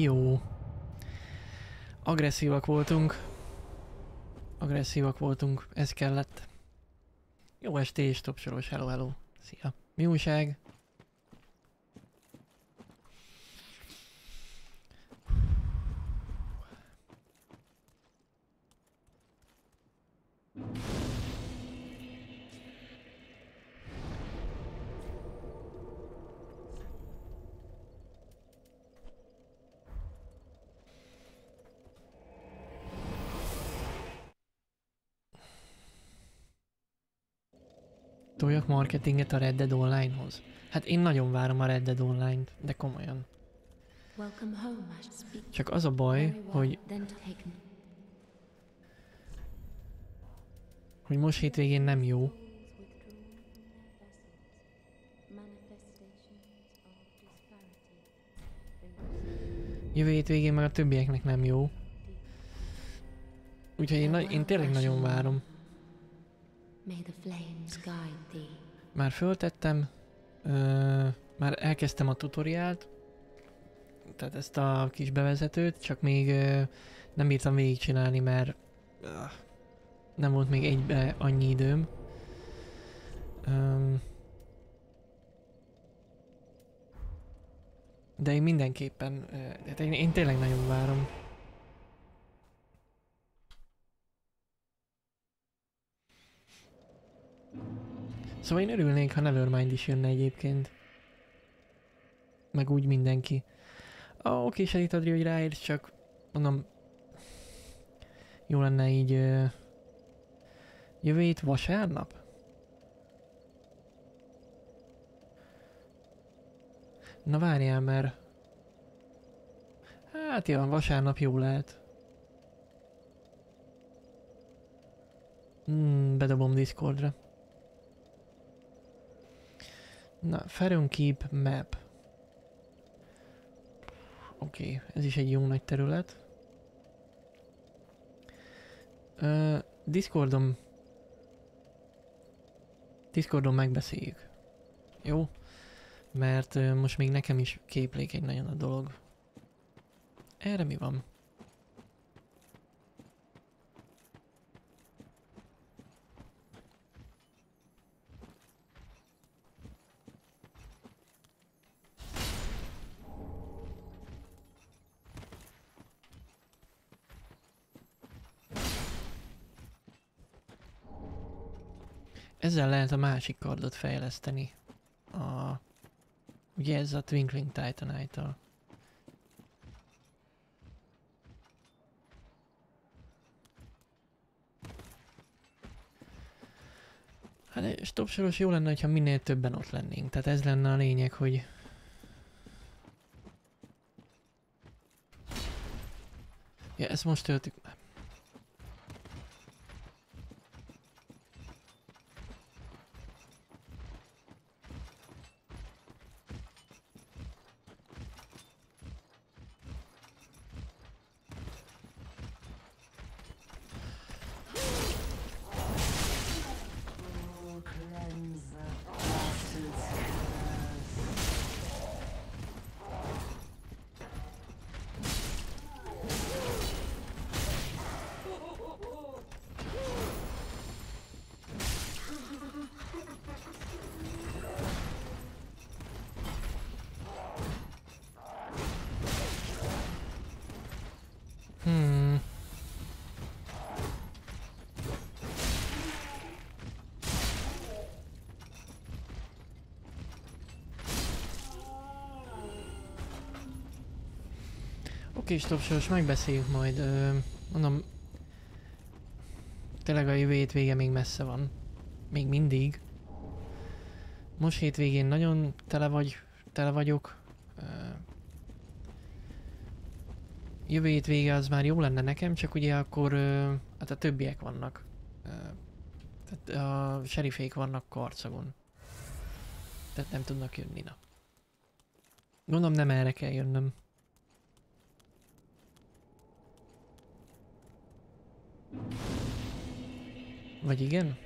Jó. Agresszívak voltunk. Agresszívak voltunk, ez kellett. Jó estés, topsoros, hello, hello. Szia. Mi újság? Marketinget a Red Dead Online-hoz. Hát én nagyon várom a Red Dead Online-t, de komolyan. Csak az a baj, hogy, hogy most hétvégén nem jó. Jövő hétvégén meg a többieknek nem jó. Úgyhogy én, én tényleg nagyon várom. May the flames guide thee. Már föltettem, ö, már elkezdtem a tutoriált, tehát ezt a kis bevezetőt, csak még ö, nem bírtam végigcsinálni, mert ö, nem volt még egybe annyi időm. Öm, de én mindenképpen, ö, hát én, én tényleg nagyon várom. Szóval én örülnék, ha Nevermind is jönne egyébként. Meg úgy mindenki. Ah, oké, segít Adri, hogy ráérsz, csak mondom, jó lenne így ö, jövő hét vasárnap? Na várjál, mert hát jó, vasárnap jó lehet. Hmm, bedobom Discordra. Na, Keep map. Oké, okay, ez is egy jó nagy terület. Uh, Discordon... Discordon megbeszéljük. Jó? Mert uh, most még nekem is képlék egy nagyon a dolog. Erre mi van? Ezzel lehet a másik kardot fejleszteni. A... Ugye ez a Twinkling Titanite-tal. Hát stopsoros jó lenne, ha minél többen ott lennénk. Tehát ez lenne a lényeg, hogy... Ja, ezt most töltük. Oké, stop, sos, megbeszéljük majd. Ö, mondom, tényleg a jövő hétvége még messze van. Még mindig. Most hétvégén nagyon tele vagy, tele vagyok. Ö, jövő hétvége az már jó lenne nekem, csak ugye akkor ö, hát a többiek vannak. Ö, tehát a serifék vannak karcagon. Tehát nem tudnak jönni, na. Gondolom nem erre kell jönnöm. Vagy igen?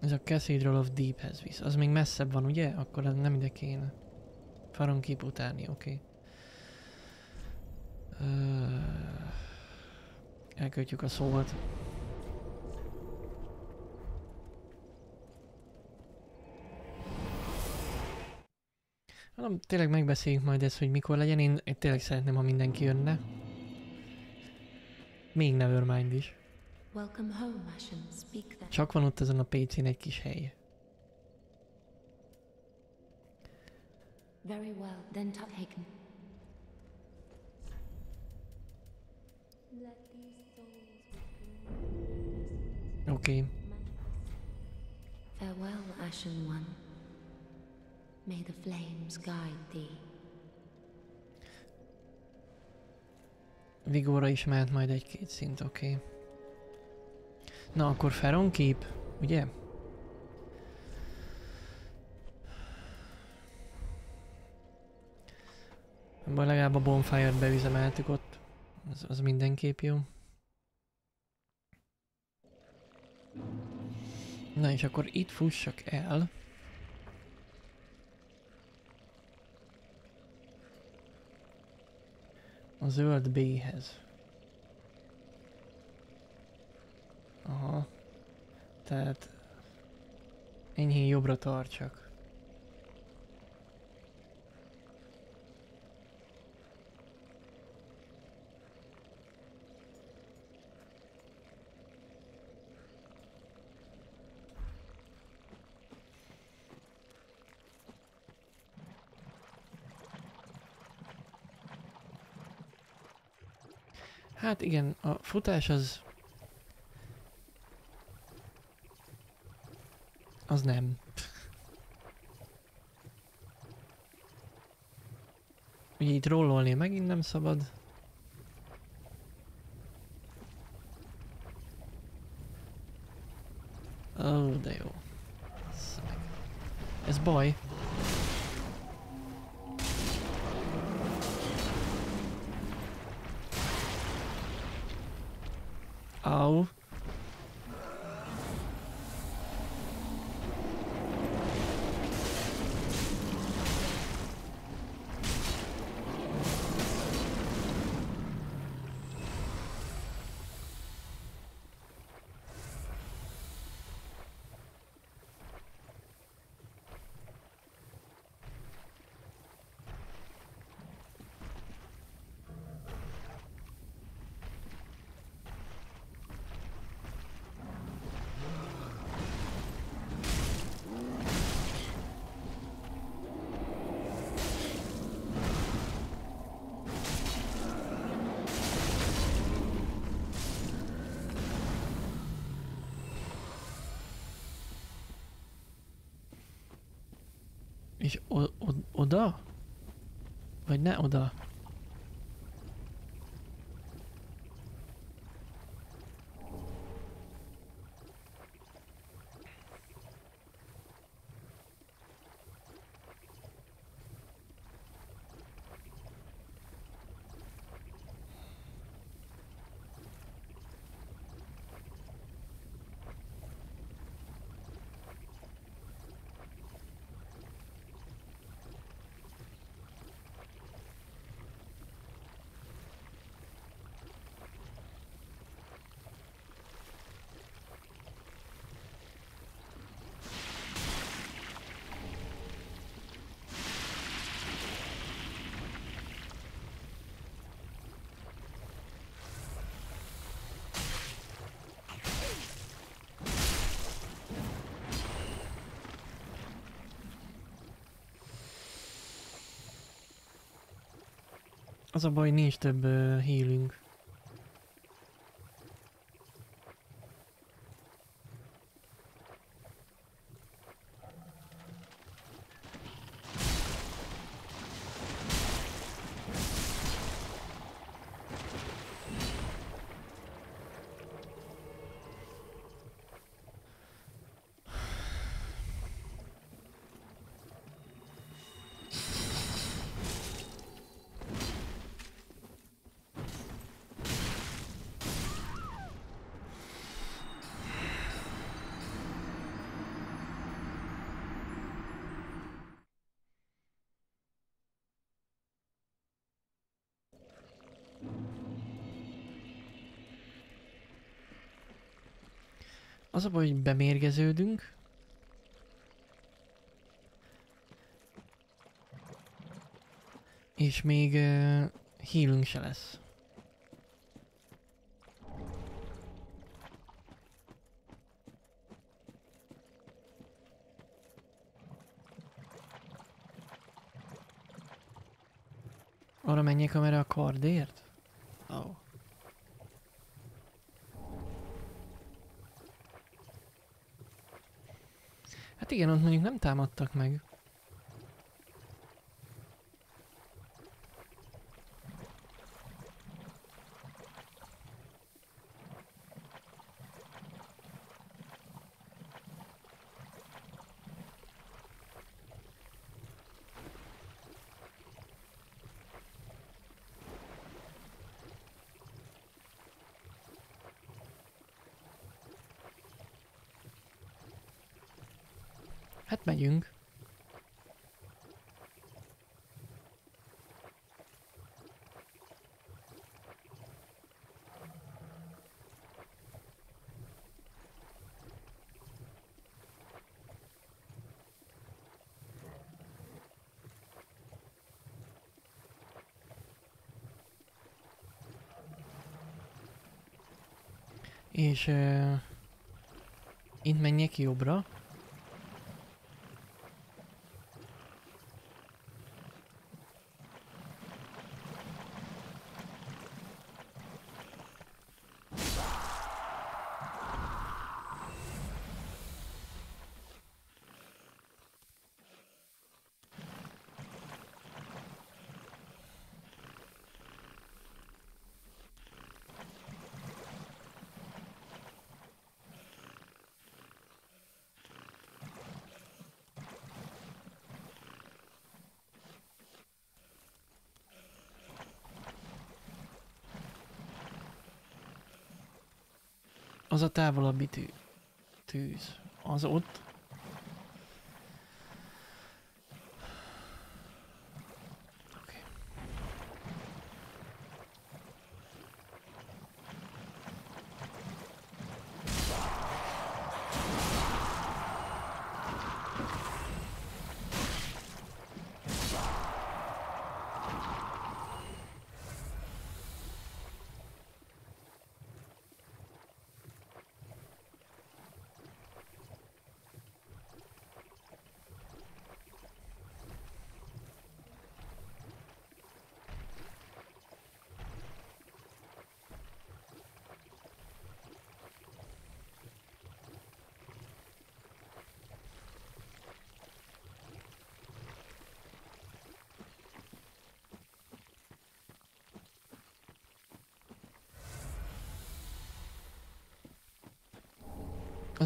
Ez a Cathedral of Deephez visz. Az még messzebb van, ugye? Akkor az nem ide kéne. Faron kép utáni, oké. Okay. Elkötjük a szót. Tényleg megbeszéljük majd ezt, hogy mikor legyen. Én, én tényleg szeretném, ha mindenki jönne. Még Nevermind is. Csak van ott ezen a PC-n egy kis hely. Very well, then Tuthaken. Oké. Okay. Farewell, Ashen One. May the flames guide thee. Vigóra is mehet majd egy-két szint, oké. Okay. Na, akkor Feron kép, ugye? Vagy legalább a bonfire-t beüzemeltük ott. Az, az mindenképp jó. Na és akkor itt fussak el. A zöld B-hez. Aha. Tehát enyhén jobbra tartsak. Hát igen, a futás az... Az nem. Ugye itt rollolni megint nem szabad. Ó, oh, de jó. Ez baj. Oh, oda? Vagy ne oda? Az a baj, nincs több uh, healünk. Az a baj, hogy bemérgeződünk. És még uh, healünk se lesz. Arra menjek, amerre a kardért? Ó. Oh. Hát igen, ott mondjuk nem támadtak meg. Megyünk. És uh, itt menjek jobbra. Az a távolabbi tű, tűz. Az ott.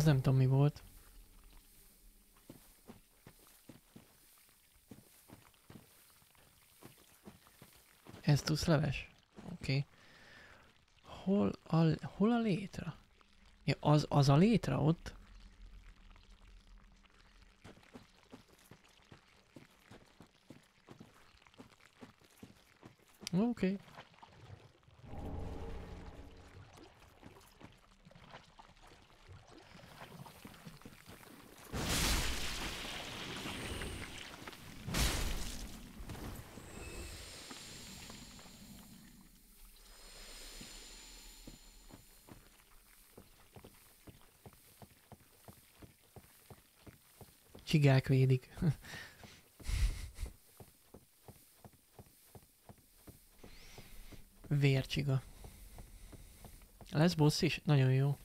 Az nem tudom mi volt. Ez tudsz leves? Oké. Okay. Hol a, hol a létre? Ja, az, az a létre ott? Oké. Okay. Csigák védik. Vércsiga. Lesz boss is? Nagyon jó.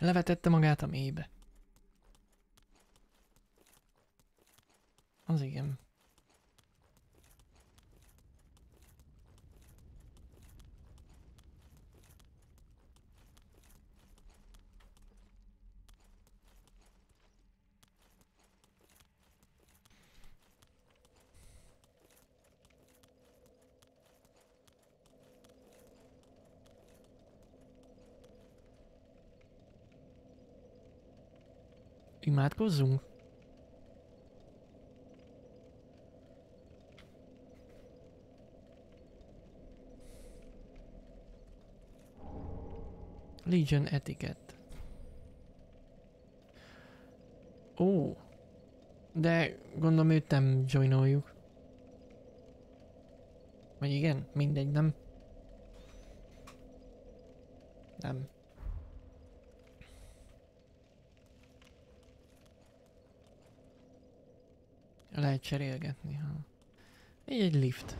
Levetette magát a mélybe. Az igen. Imádkozzunk? Legion etiket. Ó. De gondolom őt nem joinoljuk. Vagy igen? Mindegy, nem? Nem. Lehet cserélgetni, ha. Egy, egy lift.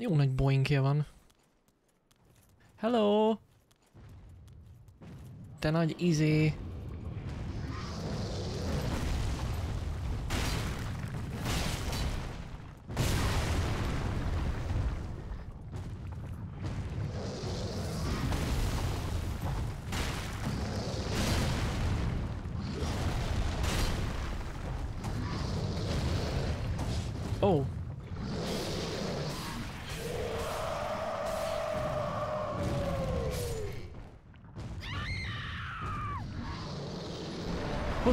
Jó nagy boingja van. Hello! Te nagy izé...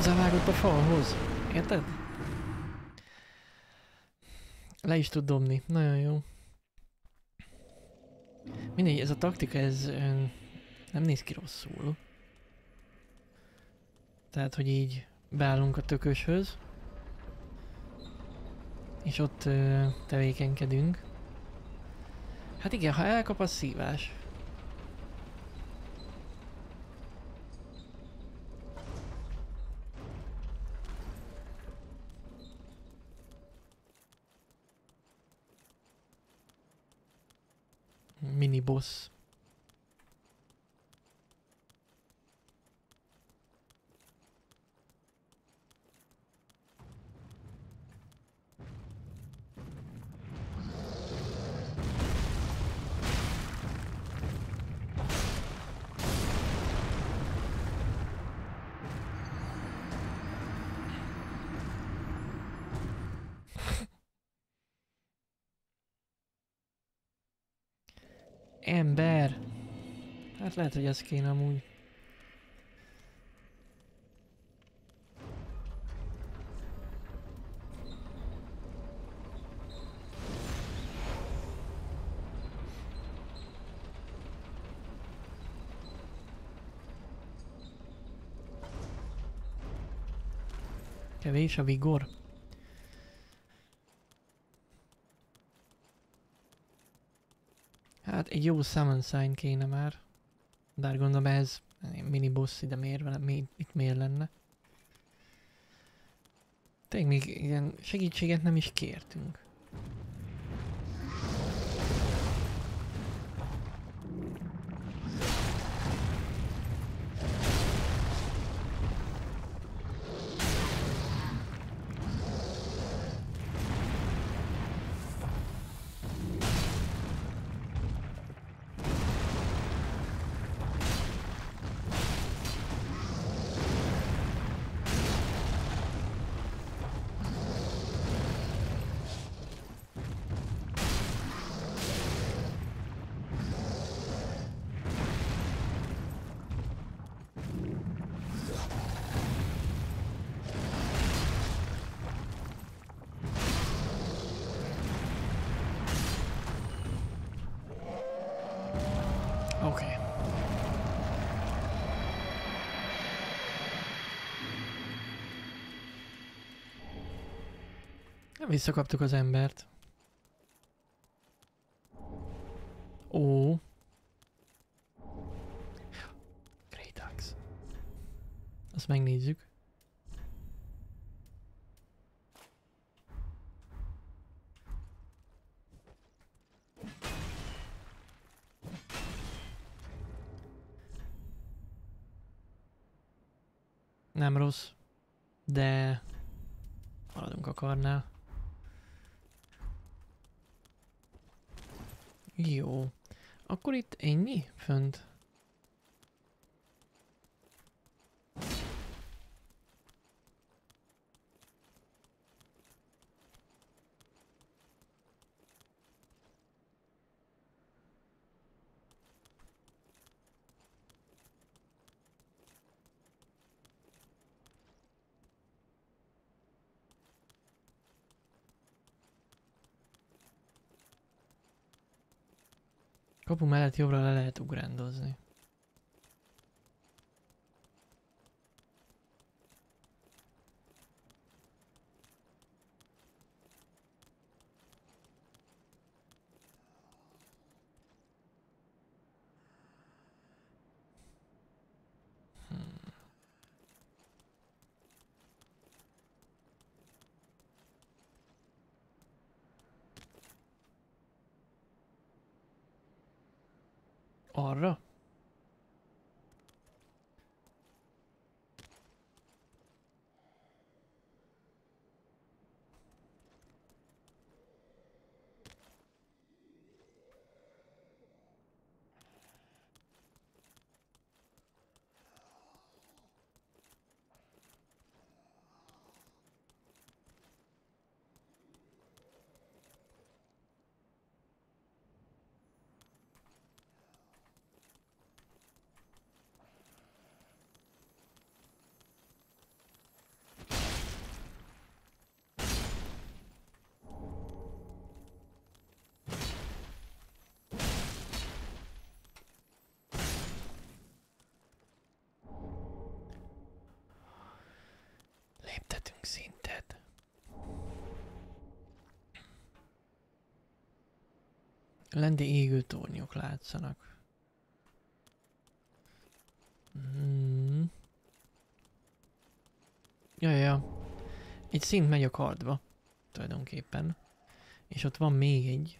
Hozzávágott a falhoz. Érted? Le is tud dobni. Nagyon jó. Mindegy, ez a taktika, ez nem néz ki rosszul. Tehát, hogy így beállunk a tököshöz, és ott tevékenykedünk. Hát igen, ha elkap, az szívás. Boss. Ember. Hát lehet, hogy ez kéne amúgy. Kevés a vigor. Hát egy jó summon sign kéne már. De hát gondolom ez mini boss ide miért, vele, mi, itt miért lenne. Tényleg még ilyen segítséget nem is kértünk. Visszakaptuk az embert. Ó. Great Axe. Azt megnézzük. Nem rossz, de maradunk a karnál. Jó. Akkor itt ennyi fönt? Kapu mellett jobbra le lehet ugrándozni. Hmm. Arra? Szintet. Lendi égő tornyok látszanak. Hmm. Ja, ja. Egy szint megy a kardba. Tulajdonképpen. És ott van még egy.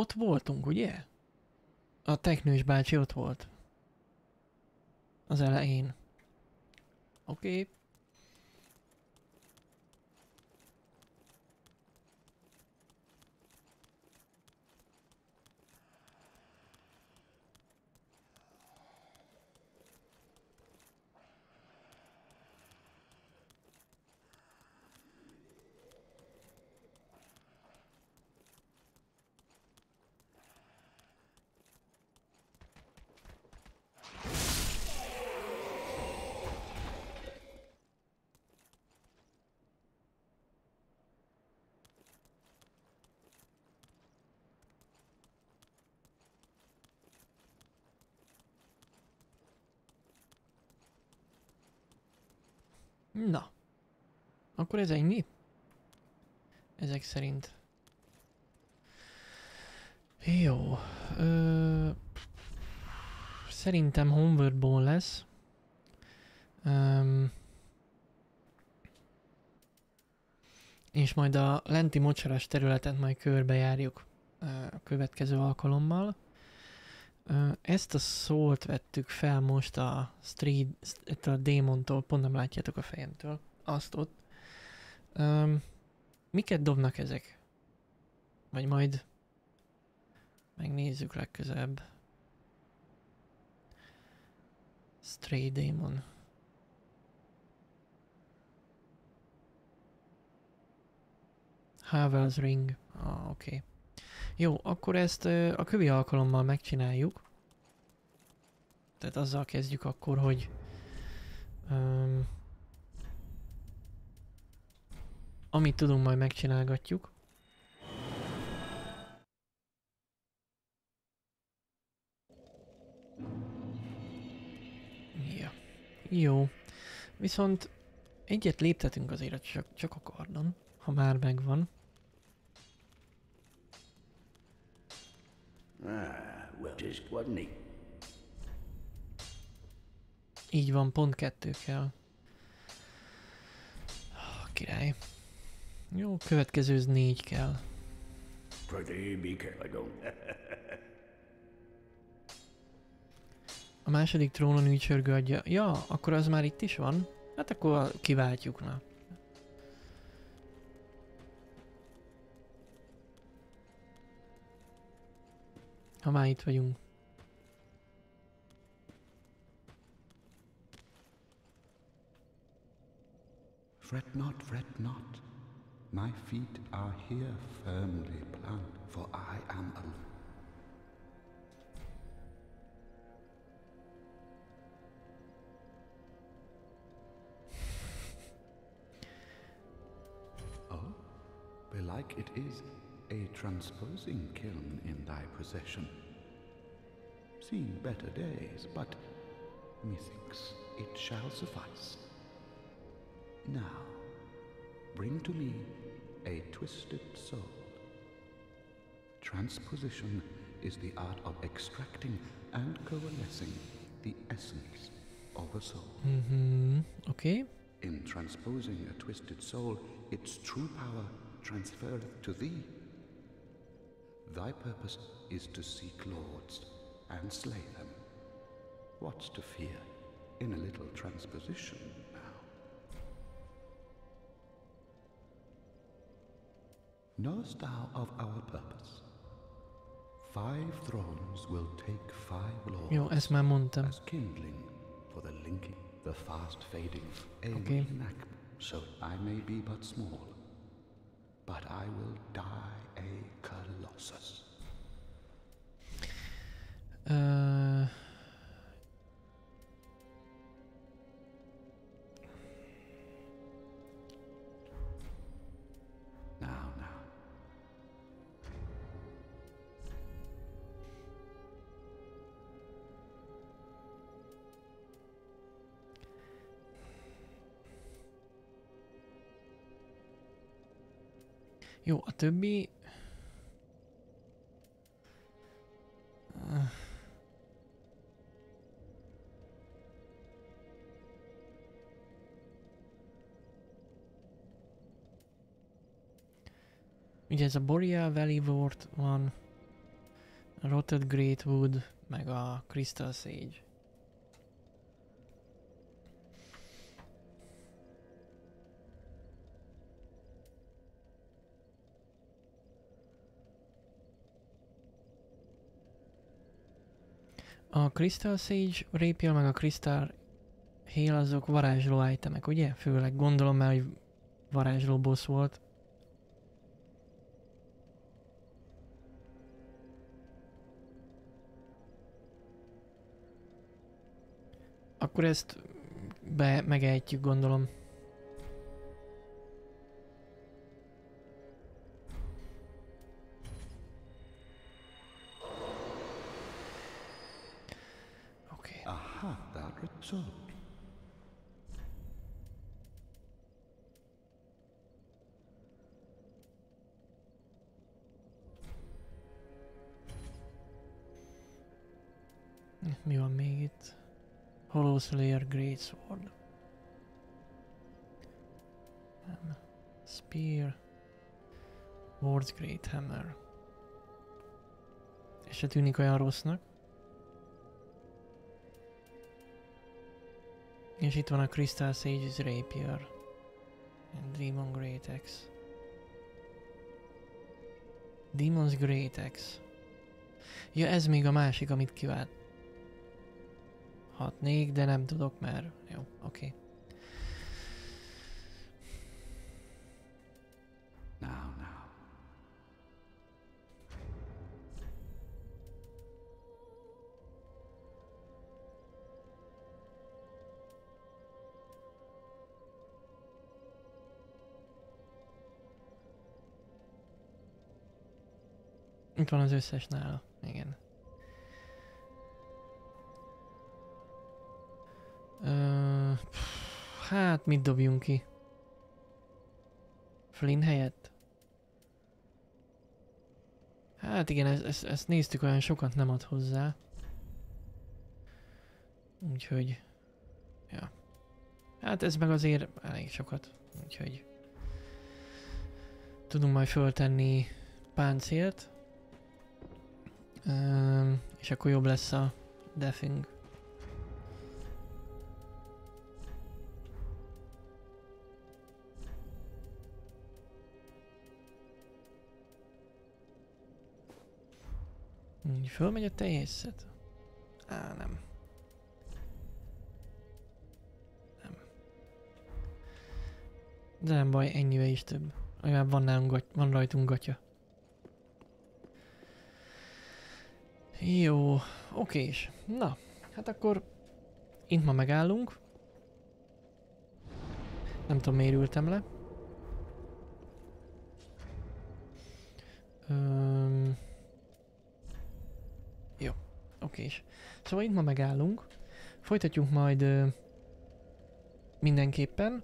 Ott voltunk, ugye? A teknős bácsi ott volt. Az elején. Oké. Okay. Na. Akkor ez ennyi? Ezek szerint. Jó. Ö, szerintem Homeworldból lesz. Um, és majd a lenti mocsaras területet majd körbejárjuk a következő alkalommal. Ezt a szót vettük fel most a Street, a démontól, pont nem látjátok a fejemtől, azt ott. Um, miket dobnak ezek? Vagy majd megnézzük legközelebb. Stray Demon. Havel's Ring. Ah, oké. Okay. Jó, akkor ezt a kövi alkalommal megcsináljuk. Tehát azzal kezdjük akkor, hogy um, amit tudunk, majd megcsinálgatjuk. Ja. Jó. Viszont egyet léptetünk azért csak, csak a kardon, ha már megvan. Ah, well, just wasn't he? Így van, pont kettő kell. Király. Jó, következő négy kell. A második trónon ügycsörgő adja. Ja, akkor az már itt is van? Hát akkor kiváltjuk, na. Ha már itt vagyunk. Fret not, fret not. My feet are here firmly planted, for I am alone. Oh, belike it is a transposing kiln in thy possession. Seen better days, but methinks it shall suffice. Now, bring to me a twisted soul. Transposition is the art of extracting and coalescing the essence of a soul. Mm-hmm. Okay. In transposing a twisted soul, its true power transferreth to thee. Thy purpose is to seek lords and slay them. What's to fear in a little transposition knowest thou of our purpose? Five thrones will take five lords. Jó, ezt már mondtam. As kindling for the linking, the fast fading, a Okay. So I may be but small, but I will die a colossus. Ö... Jó, a többi... Ugye ez a Boreal Valley Ward van, a Rotted Greatwood, meg a Crystal Sage. A Crystal Sage Rapier meg a Crystal Hail azok varázsló itemek, ugye? Főleg gondolom már, hogy varázsló boss volt. Akkor ezt be megejtjük, gondolom. Aha, thou art so. Mi van még itt? Hollow Slayer Great Sword. Nem. Spear. Ward's Great Hammer. És se tűnik olyan rossznak. És itt van a Crystal Sage's Rapier. Demon Great Axe. Demon's Great Axe. Ja, ez még a másik, amit kivált. Hatnék, de nem tudok, mert... Jó, oké. Okay. Van az összes nála. Igen. Ö, hát, mit dobjunk ki? Flynn helyett? Hát igen, ezt, ezt, ezt néztük, olyan sokat nem ad hozzá. Úgyhogy... Ja. Hát ez meg azért elég sokat. Úgyhogy... Tudunk majd föltenni páncélt. Üm, és akkor jobb lesz a defing. Fölmegy a tehészet? Á, nem. Nem. De nem baj, ennyivel is több. Legalább van, nálunk, van rajtunk gatya. Jó, okés. Na, hát akkor itt ma megállunk. Nem tudom, miért ültem le. Öm... Jó, okés. Szóval itt ma megállunk. Folytatjuk majd ö, mindenképpen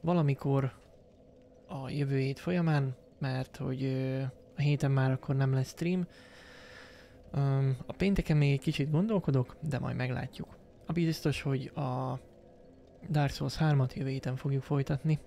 valamikor a jövő hét folyamán, mert hogy ö, a héten már akkor nem lesz stream. Öm, a pénteken még egy kicsit gondolkodok, de majd meglátjuk. A biztos, hogy a Dark Souls 3-at jövő héten fogjuk folytatni.